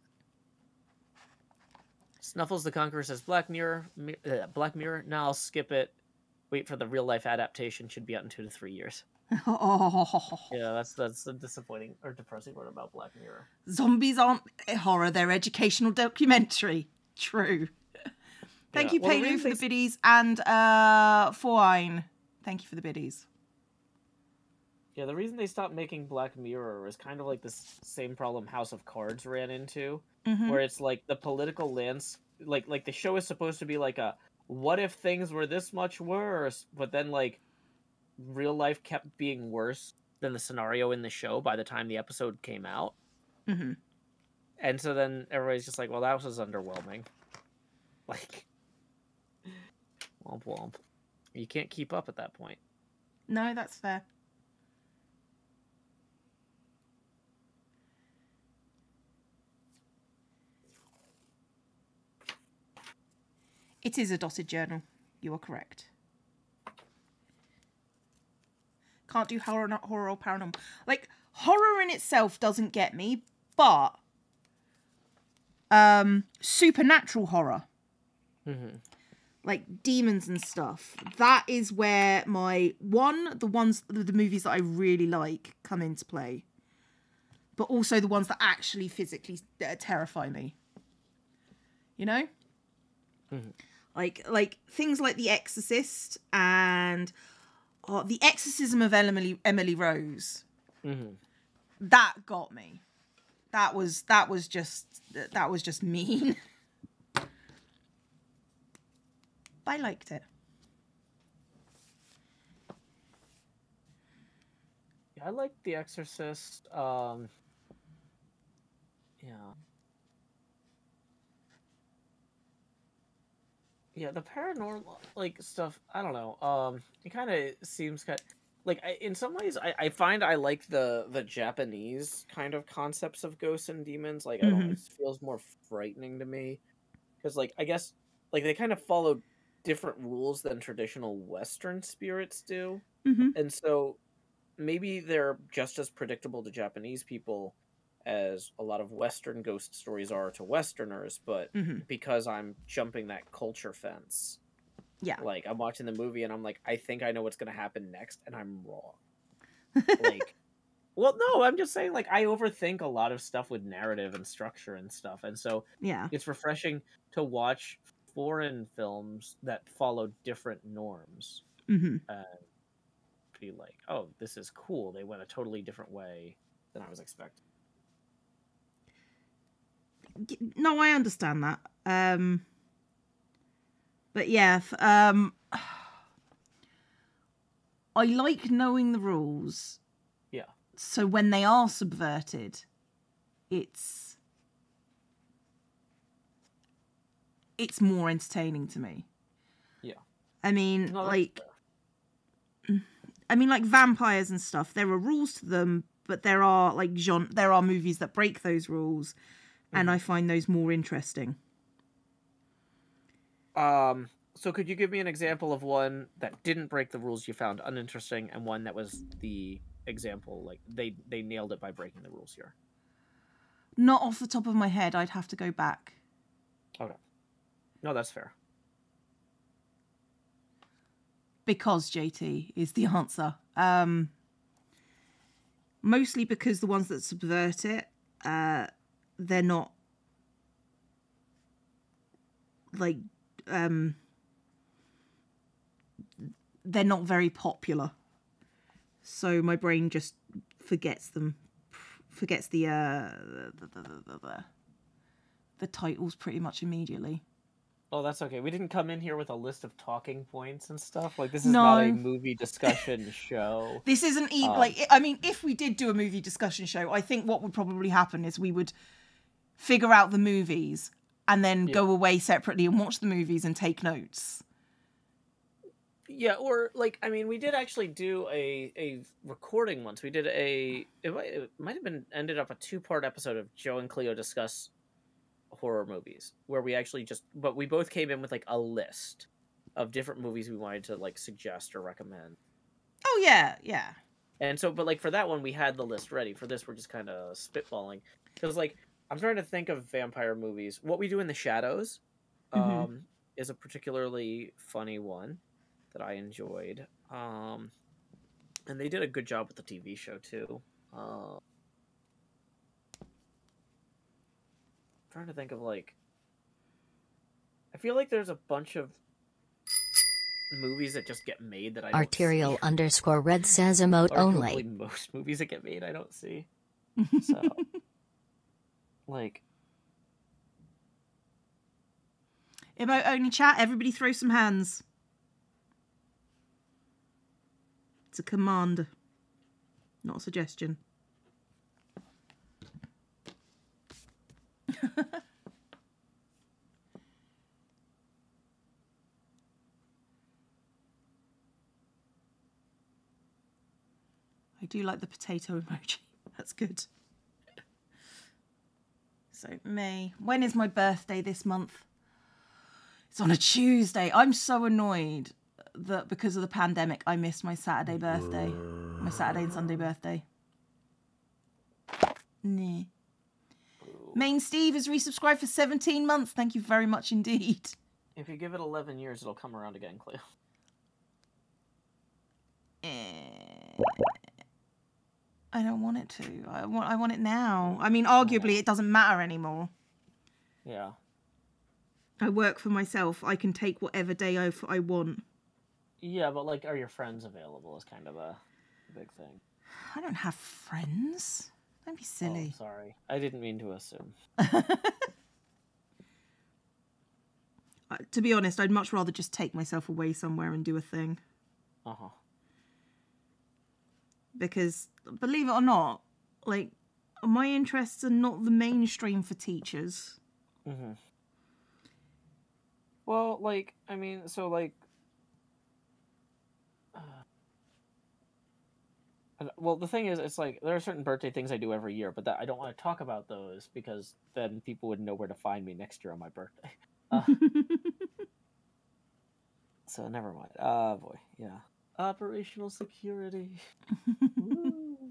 Snuffles the Conqueror says Black Mirror, Mi- uh, Black Mirror. Now I'll skip it. Wait for the real life adaptation. Should be out in two to three years. Oh, Yeah, that's that's the disappointing or depressing part about Black Mirror. zombies aren't horror; they're educational documentary. True. Thank Yeah, you, well, Pelu, for the biddies, and uh, Foine. Thank you for the biddies. Yeah, the reason they stopped making Black Mirror was kind of like this same problem House of Cards ran into, Mhm. where it's like the political lens, like like the show is supposed to be like a what if things were this much worse, but then like real life kept being worse than the scenario in the show by the time the episode came out, Mhm. and so then everybody's just like, well, that was underwhelming, like womp womp. You can't keep up at that point. No, that's fair. It is a dotted journal. You are correct. Can't do horror, not horror or paranormal. Like horror in itself doesn't get me, but um, supernatural horror Mm-hmm. like demons and stuff that is where my one the ones the, movies that i really like come into play but also the ones that actually physically uh, terrify me you know Mhm. like like things like the exorcist and oh, the exorcism of emily emily rose Mm-hmm. that got me that was that was just that was just mean But I liked it. Yeah, I like The Exorcist. Um, yeah. Yeah, the paranormal like stuff. I don't know. Um, it kind of seems kind like I, in some ways I, I find I like the the Japanese kind of concepts of ghosts and demons. Like I don't, Mhm. it feels more frightening to me because like I guess like they kind of follow different rules than traditional Western spirits do hmm and so maybe they're just as predictable to Japanese people as a lot of Western ghost stories are to Westerners, but hmm because I'm jumping that culture fence, Yeah. like I'm watching the movie and I'm like, I think I know what's gonna happen next, and I'm wrong. Like, well, no, I'm just saying, like, I overthink a lot of stuff with narrative and structure and stuff, and so yeah. it's refreshing to watch foreign films that follow different norms hmm and be like, oh, this is cool. They went a totally different way than I was expecting. No, I understand that. Um, but yeah, um, I like knowing the rules. Yeah. So when they are subverted, it's it's more entertaining to me. Yeah. I mean, No, like. I mean, like vampires and stuff. There are rules to them, but there are like genre. There are movies that break those rules, and Mhm. I find those more interesting. Um, so could you give me an example of one that didn't break the rules you found uninteresting, and one that was the example like they they nailed it by breaking the rules here? Not off the top of my head. I'd have to go back. Okay. No, that's fair. because JT is the answer. Um, mostly because the ones that subvert it, uh, they're not like um, they're not very popular. So my brain just forgets them, forgets the uh, the, the, the, the, titles pretty much immediately. Oh, that's okay. We didn't come in here with a list of talking points and stuff. Like this is No. not a movie discussion show. This isn't even Um, like I mean, if we did do a movie discussion show, I think what would probably happen is we would figure out the movies and then Yeah. go away separately and watch the movies and take notes. Yeah, or like I mean, we did actually do a a recording once. We did a it might, it might have been ended up a two part episode of Joe and Cleo discuss horror movies, where we actually just but we both came in with like a list of different movies we wanted to like suggest or recommend. Oh yeah, yeah. And so, but like for that one, we had the list ready. For this, we're just kind of spitballing because like I'm trying to think of vampire movies. What We Do in the Shadows um, Mhm. is a particularly funny one that I enjoyed. Um, and they did a good job with the TV show too. Uh, trying to think of like, I feel like there's a bunch of movies that just get made that I don't Arterial see. underscore red says emote Arguably only. most movies that get made I don't see. So, like, Emote only chat. Everybody throw some hands. It's a command, not a suggestion. I do like the potato emoji. That's good. So, May. When is my birthday this month? It's on a Tuesday. I'm so annoyed that because of the pandemic, I missed my Saturday birthday, my Saturday and Sunday birthday. Nah. Main Steve has resubscribed for 17 months. Thank you very much indeed. if you give it 11 years, it'll come around again, Cleo. Eh, I don't want it to. I want. I want it now. I mean, arguably, it doesn't matter anymore. Yeah. I work for myself. I can take whatever day off I want. Yeah, but like, are your friends available? Is kind of a big thing. I don't have friends. Don't be Oh, silly. sorry, I didn't mean to assume. Uh, to be honest, I'd much rather just take myself away somewhere and do a thing. Uh huh. Because believe it or not, like my interests are not the mainstream for teachers. Mm-hmm. Well, like, I mean, so like, uh, well, the thing is, it's like there are certain birthday things I do every year, but that I don't want to talk about those because then people would know where to find me next year on my birthday. Uh, so never mind. Ah, boy, yeah. Operational security. Woo.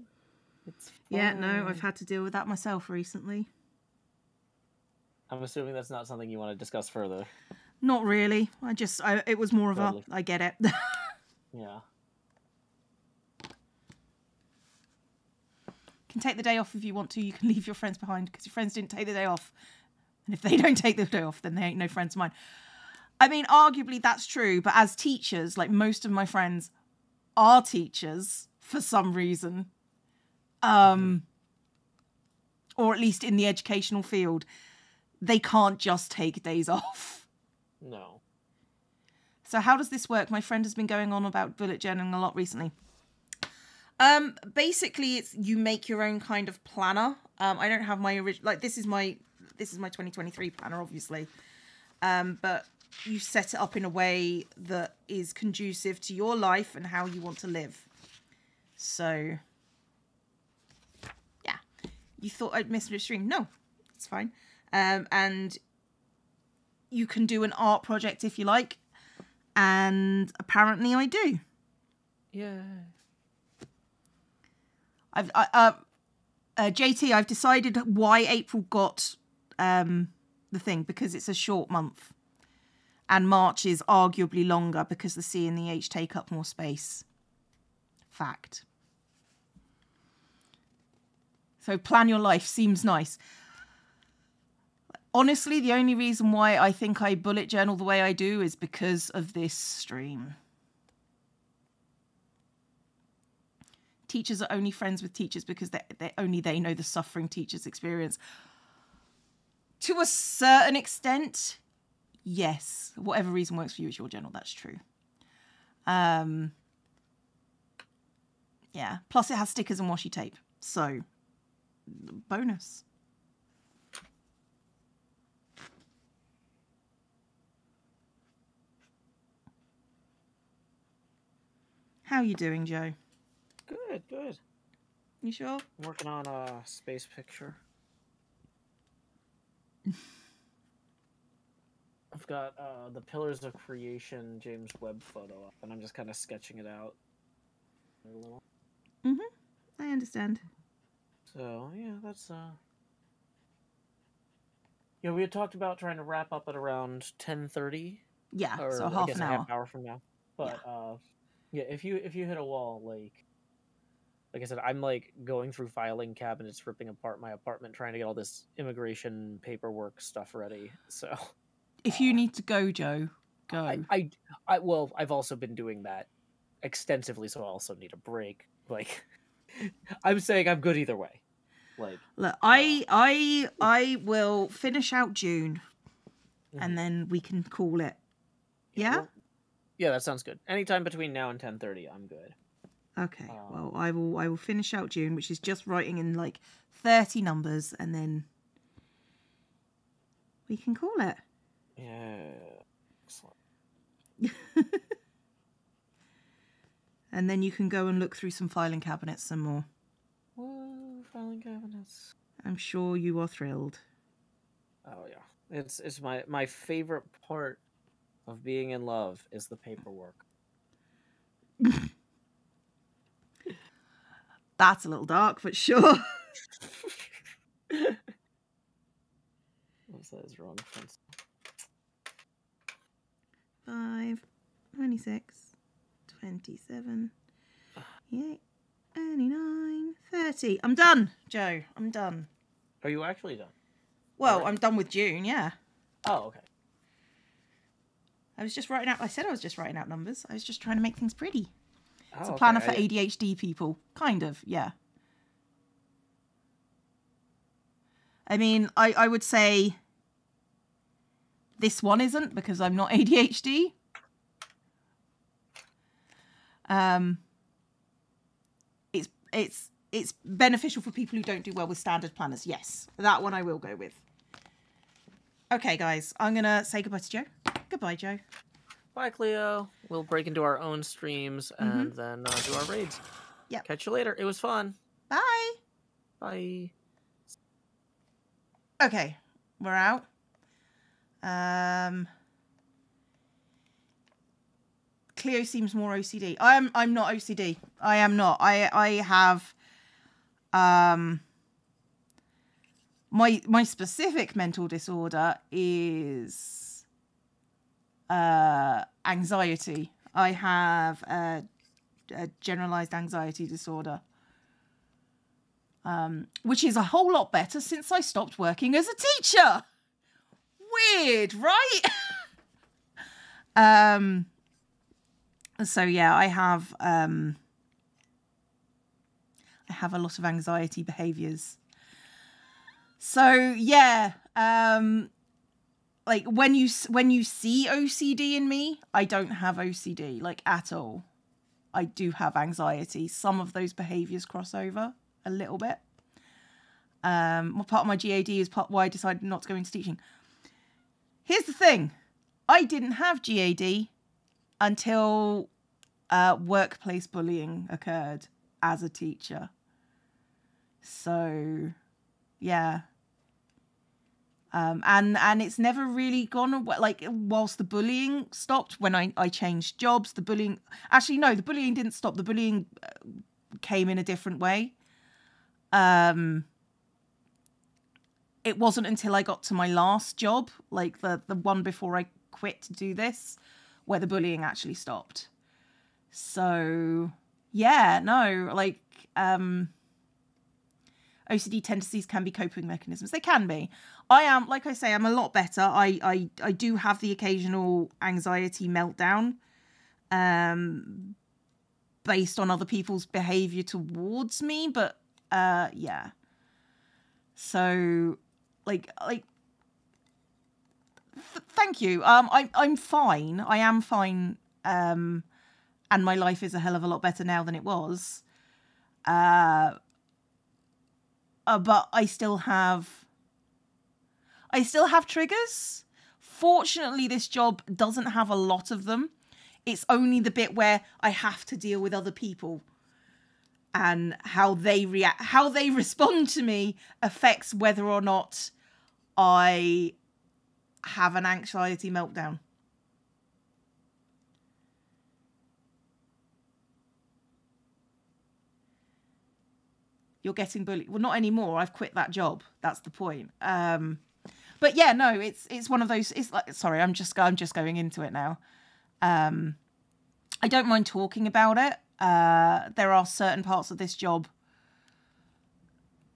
It's yeah, no. I've had to deal with that myself recently. I'm assuming that's not something you want to discuss further. Not really. I just, I, it was more of Totally. a, I get it. Yeah. can take the day off if you want to. You can leave your friends behind because your friends didn't take the day off. And if they don't take the day off, then they ain't no friends of mine. I mean, arguably that's true, but as teachers, like most of my friends are teachers for some reason. Um or at least in the educational field, they can't just take days off. No. So how does this work? My friend has been going on about bullet journaling a lot recently. Um, basically, it's you make your own kind of planner. Um, I don't have my original like this is my this is my 2023 planner, obviously. Um, but you set it up in a way that is conducive to your life and how you want to live. So, yeah, you thought I'd miss a stream? No, it's fine. Um, and you can do an art project if you like, and apparently I do. Yeah. I've I, uh, uh, JT. I've decided why April got um, the thing because it's a short month, and March is arguably longer because the C and the H take up more space. Fact. So plan your life seems nice. Honestly, the only reason why I think I bullet journal the way I do is because of this stream. teachers are only friends with teachers because they, they only they know the suffering teachers experience to a certain extent yes whatever reason works for you is your journal that's true um yeah plus it has stickers and washi tape so bonus how are you doing joe Good, good. you sure I'm working on a space picture. Got uh, the Pillars of Creation James Webb photo up, and I'm just kind of sketching it out a little. i understand So yeah, that's uh. Yeah, we had talked about trying to wrap up at around ten thirty, yeah or so I half guess an hour half hour from now. But uh, yeah, if you if you hit a wall, like, like I said, I'm like going through filing cabinets, ripping apart my apartment, trying to get all this immigration paperwork stuff ready. So if you need to go joe go I, I, I, well, I've also been doing that extensively, so I also need a break. Like, I'm saying I'm good either way. Like, Look, I I I will finish out June, Mhm. and then we can call it. Yeah. well, yeah, that sounds good. Anytime between now and ten thirty, I'm good. Okay. um, Well, I will I will finish out June, which is just writing in like thirty numbers, and then we can call it. Yeah, excellent. And then you can go and look through some filing cabinets some more. Woo, filing cabinets. I'm sure you are thrilled. Oh yeah, it's it's my my favorite part of being in love is the paperwork. That's a little dark, but sure. What's that is wrong? 5, 26, 27, 28, 29, 30. I'm done, Joe. I'm done. Are you actually done? Well, Alright. I'm done with June, yeah. Oh, okay. I was just writing out, I said I was just writing out numbers. I was just trying to make things pretty. Oh, it's Oh, a planner okay. for ADHD people. Kind of, yeah. I mean, I, I would say this one isn't because I'm not ADHD. Um, it's it's it's beneficial for people who don't do well with standard planners. Yes, that one I will go with. Okay, guys, I'm gonna say goodbye to Joe. Goodbye, Joe. Bye, Cleo. We'll break into our own streams and then uh, do our raids. Yep. Catch you later. It was fun. Bye. Bye. Okay, we're out. Um, Cleo seems more OCD. I'm I'm not OCD. I am not. I I have um my my specific mental disorder is uh anxiety. I have a, a generalized anxiety disorder. Um, which is a whole lot better since I stopped working as a teacher. Weird, right? um so yeah, I have um I have a lot of anxiety behaviors. So yeah, um like when you when you see OCD in me, I don't have OCD like at all. I do have anxiety. Some of those behaviors cross over a little bit. Um, well, part of my GAD is part why I decided not to go into teaching. Here's the thing: I didn't have GAD until uh, workplace bullying occurred as a teacher. So, yeah. Um, and and it's never really gone away. Like whilst the bullying stopped when I I changed jobs, the bullying actually no, the bullying didn't stop. The bullying uh, came in a different way. Um, it wasn't until I got to my last job, like the the one before I quit to do this, where the bullying actually stopped. So yeah, no, like um OCD tendencies can be coping mechanisms. They can be. I am, like I say, I'm a lot better. I I, I do have the occasional anxiety meltdown, um, based on other people's behavior towards me. But uh, yeah. So, like, like, th- thank you. Um, I I'm fine. I am fine. Um, and my life is a hell of a lot better now than it was. Uh uh, but I still have I still have triggers. Fortunately, this job doesn't have a lot of them. It's only the bit where I have to deal with other people and how they react how they respond to me affects whether or not I have an anxiety meltdown. you're getting bullied. Well, not anymore. I've quit that job. That's the point. Um, but yeah, no, it's it's one of those. It's like sorry, I'm just I'm just going into it now. Um, I don't mind talking about it. Uh, there are certain parts of this job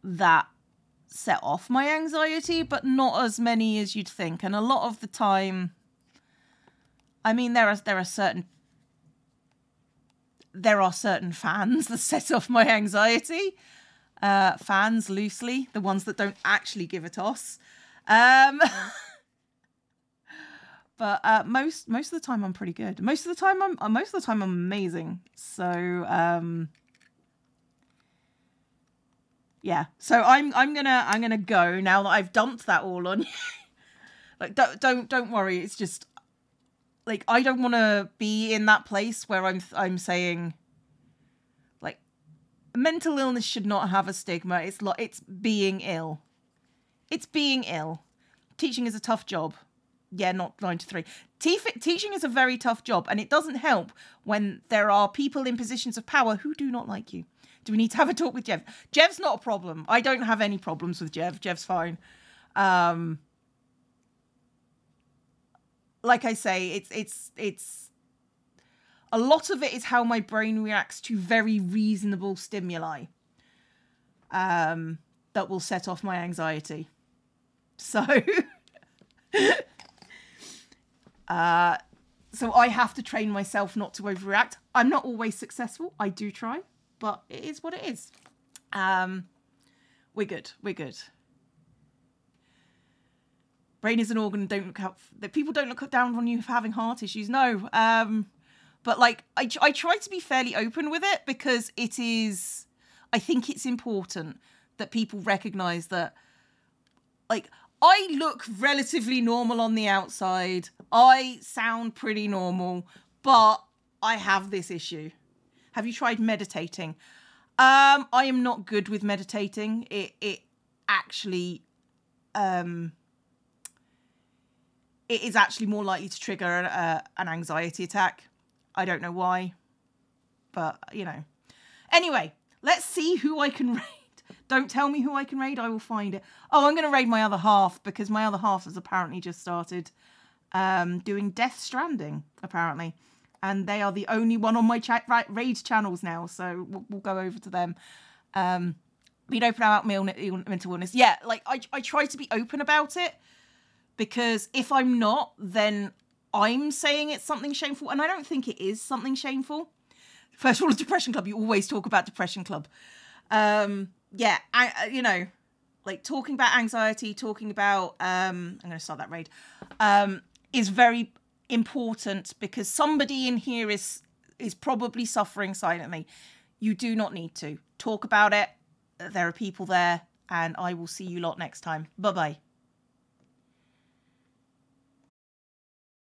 that set off my anxiety, but not as many as you'd think. And a lot of the time, I mean, there are there are certain there are certain fans that set off my anxiety uh, fans loosely, the ones that don't actually give a toss. Um, but uh, most most of the time I'm pretty good. Most of the time I'm uh, most of the time I'm amazing. So um, yeah. So I'm I'm gonna I'm gonna go now that I've dumped that all on you. like don't don't don't worry. It's just like I don't want to be in that place where I'm I'm saying like mental illness should not have a stigma. It's lo- it's being ill. It's being ill. Teaching is a tough job. Yeah, not nine to three. Te- teaching is a very tough job, and it doesn't help when there are people in positions of power who do not like you. Do we need to have a talk with Jev? Jev's not a problem. I don't have any problems with Jev. Jev's fine. Um, like I say, it's it's it's a lot of it is how my brain reacts to very reasonable stimuli um, that will set off my anxiety. So, uh, so I have to train myself not to overreact. I'm not always successful. I do try, but it is what it is. Um, we're good. We're good. Brain is an organ. Don't look out. That people don't look down on you for having heart issues. No. Um, but like I, I try to be fairly open with it because it is I think it's important that people recognize that, like, I look relatively normal on the outside. I sound pretty normal, but I have this issue. Have you tried meditating? Um, I am not good with meditating. It it actually um it is actually more likely to trigger an, uh, an anxiety attack. I don't know why, but you know. Anyway, let's see who I can raid. Don't tell me who I can raid. I will find it. Oh, I'm going to raid my other half because my other half has apparently just started um, doing Death Stranding, apparently. And they are the only one on my chat raid channels now. So we'll, we'll go over to them. Um, being open about mental illness. Yeah, like I, I try to be open about it because if I'm not, then I'm saying it's something shameful. And I don't think it is something shameful. First of all, Depression Club, you always talk about Depression Club. Um, yeah, I, you know, like talking about anxiety, talking about, um, I'm going to start that raid, um, is very important because somebody in here is is probably suffering silently. You do not need to talk about it. There are people there, and I will see you lot next time. Bye bye.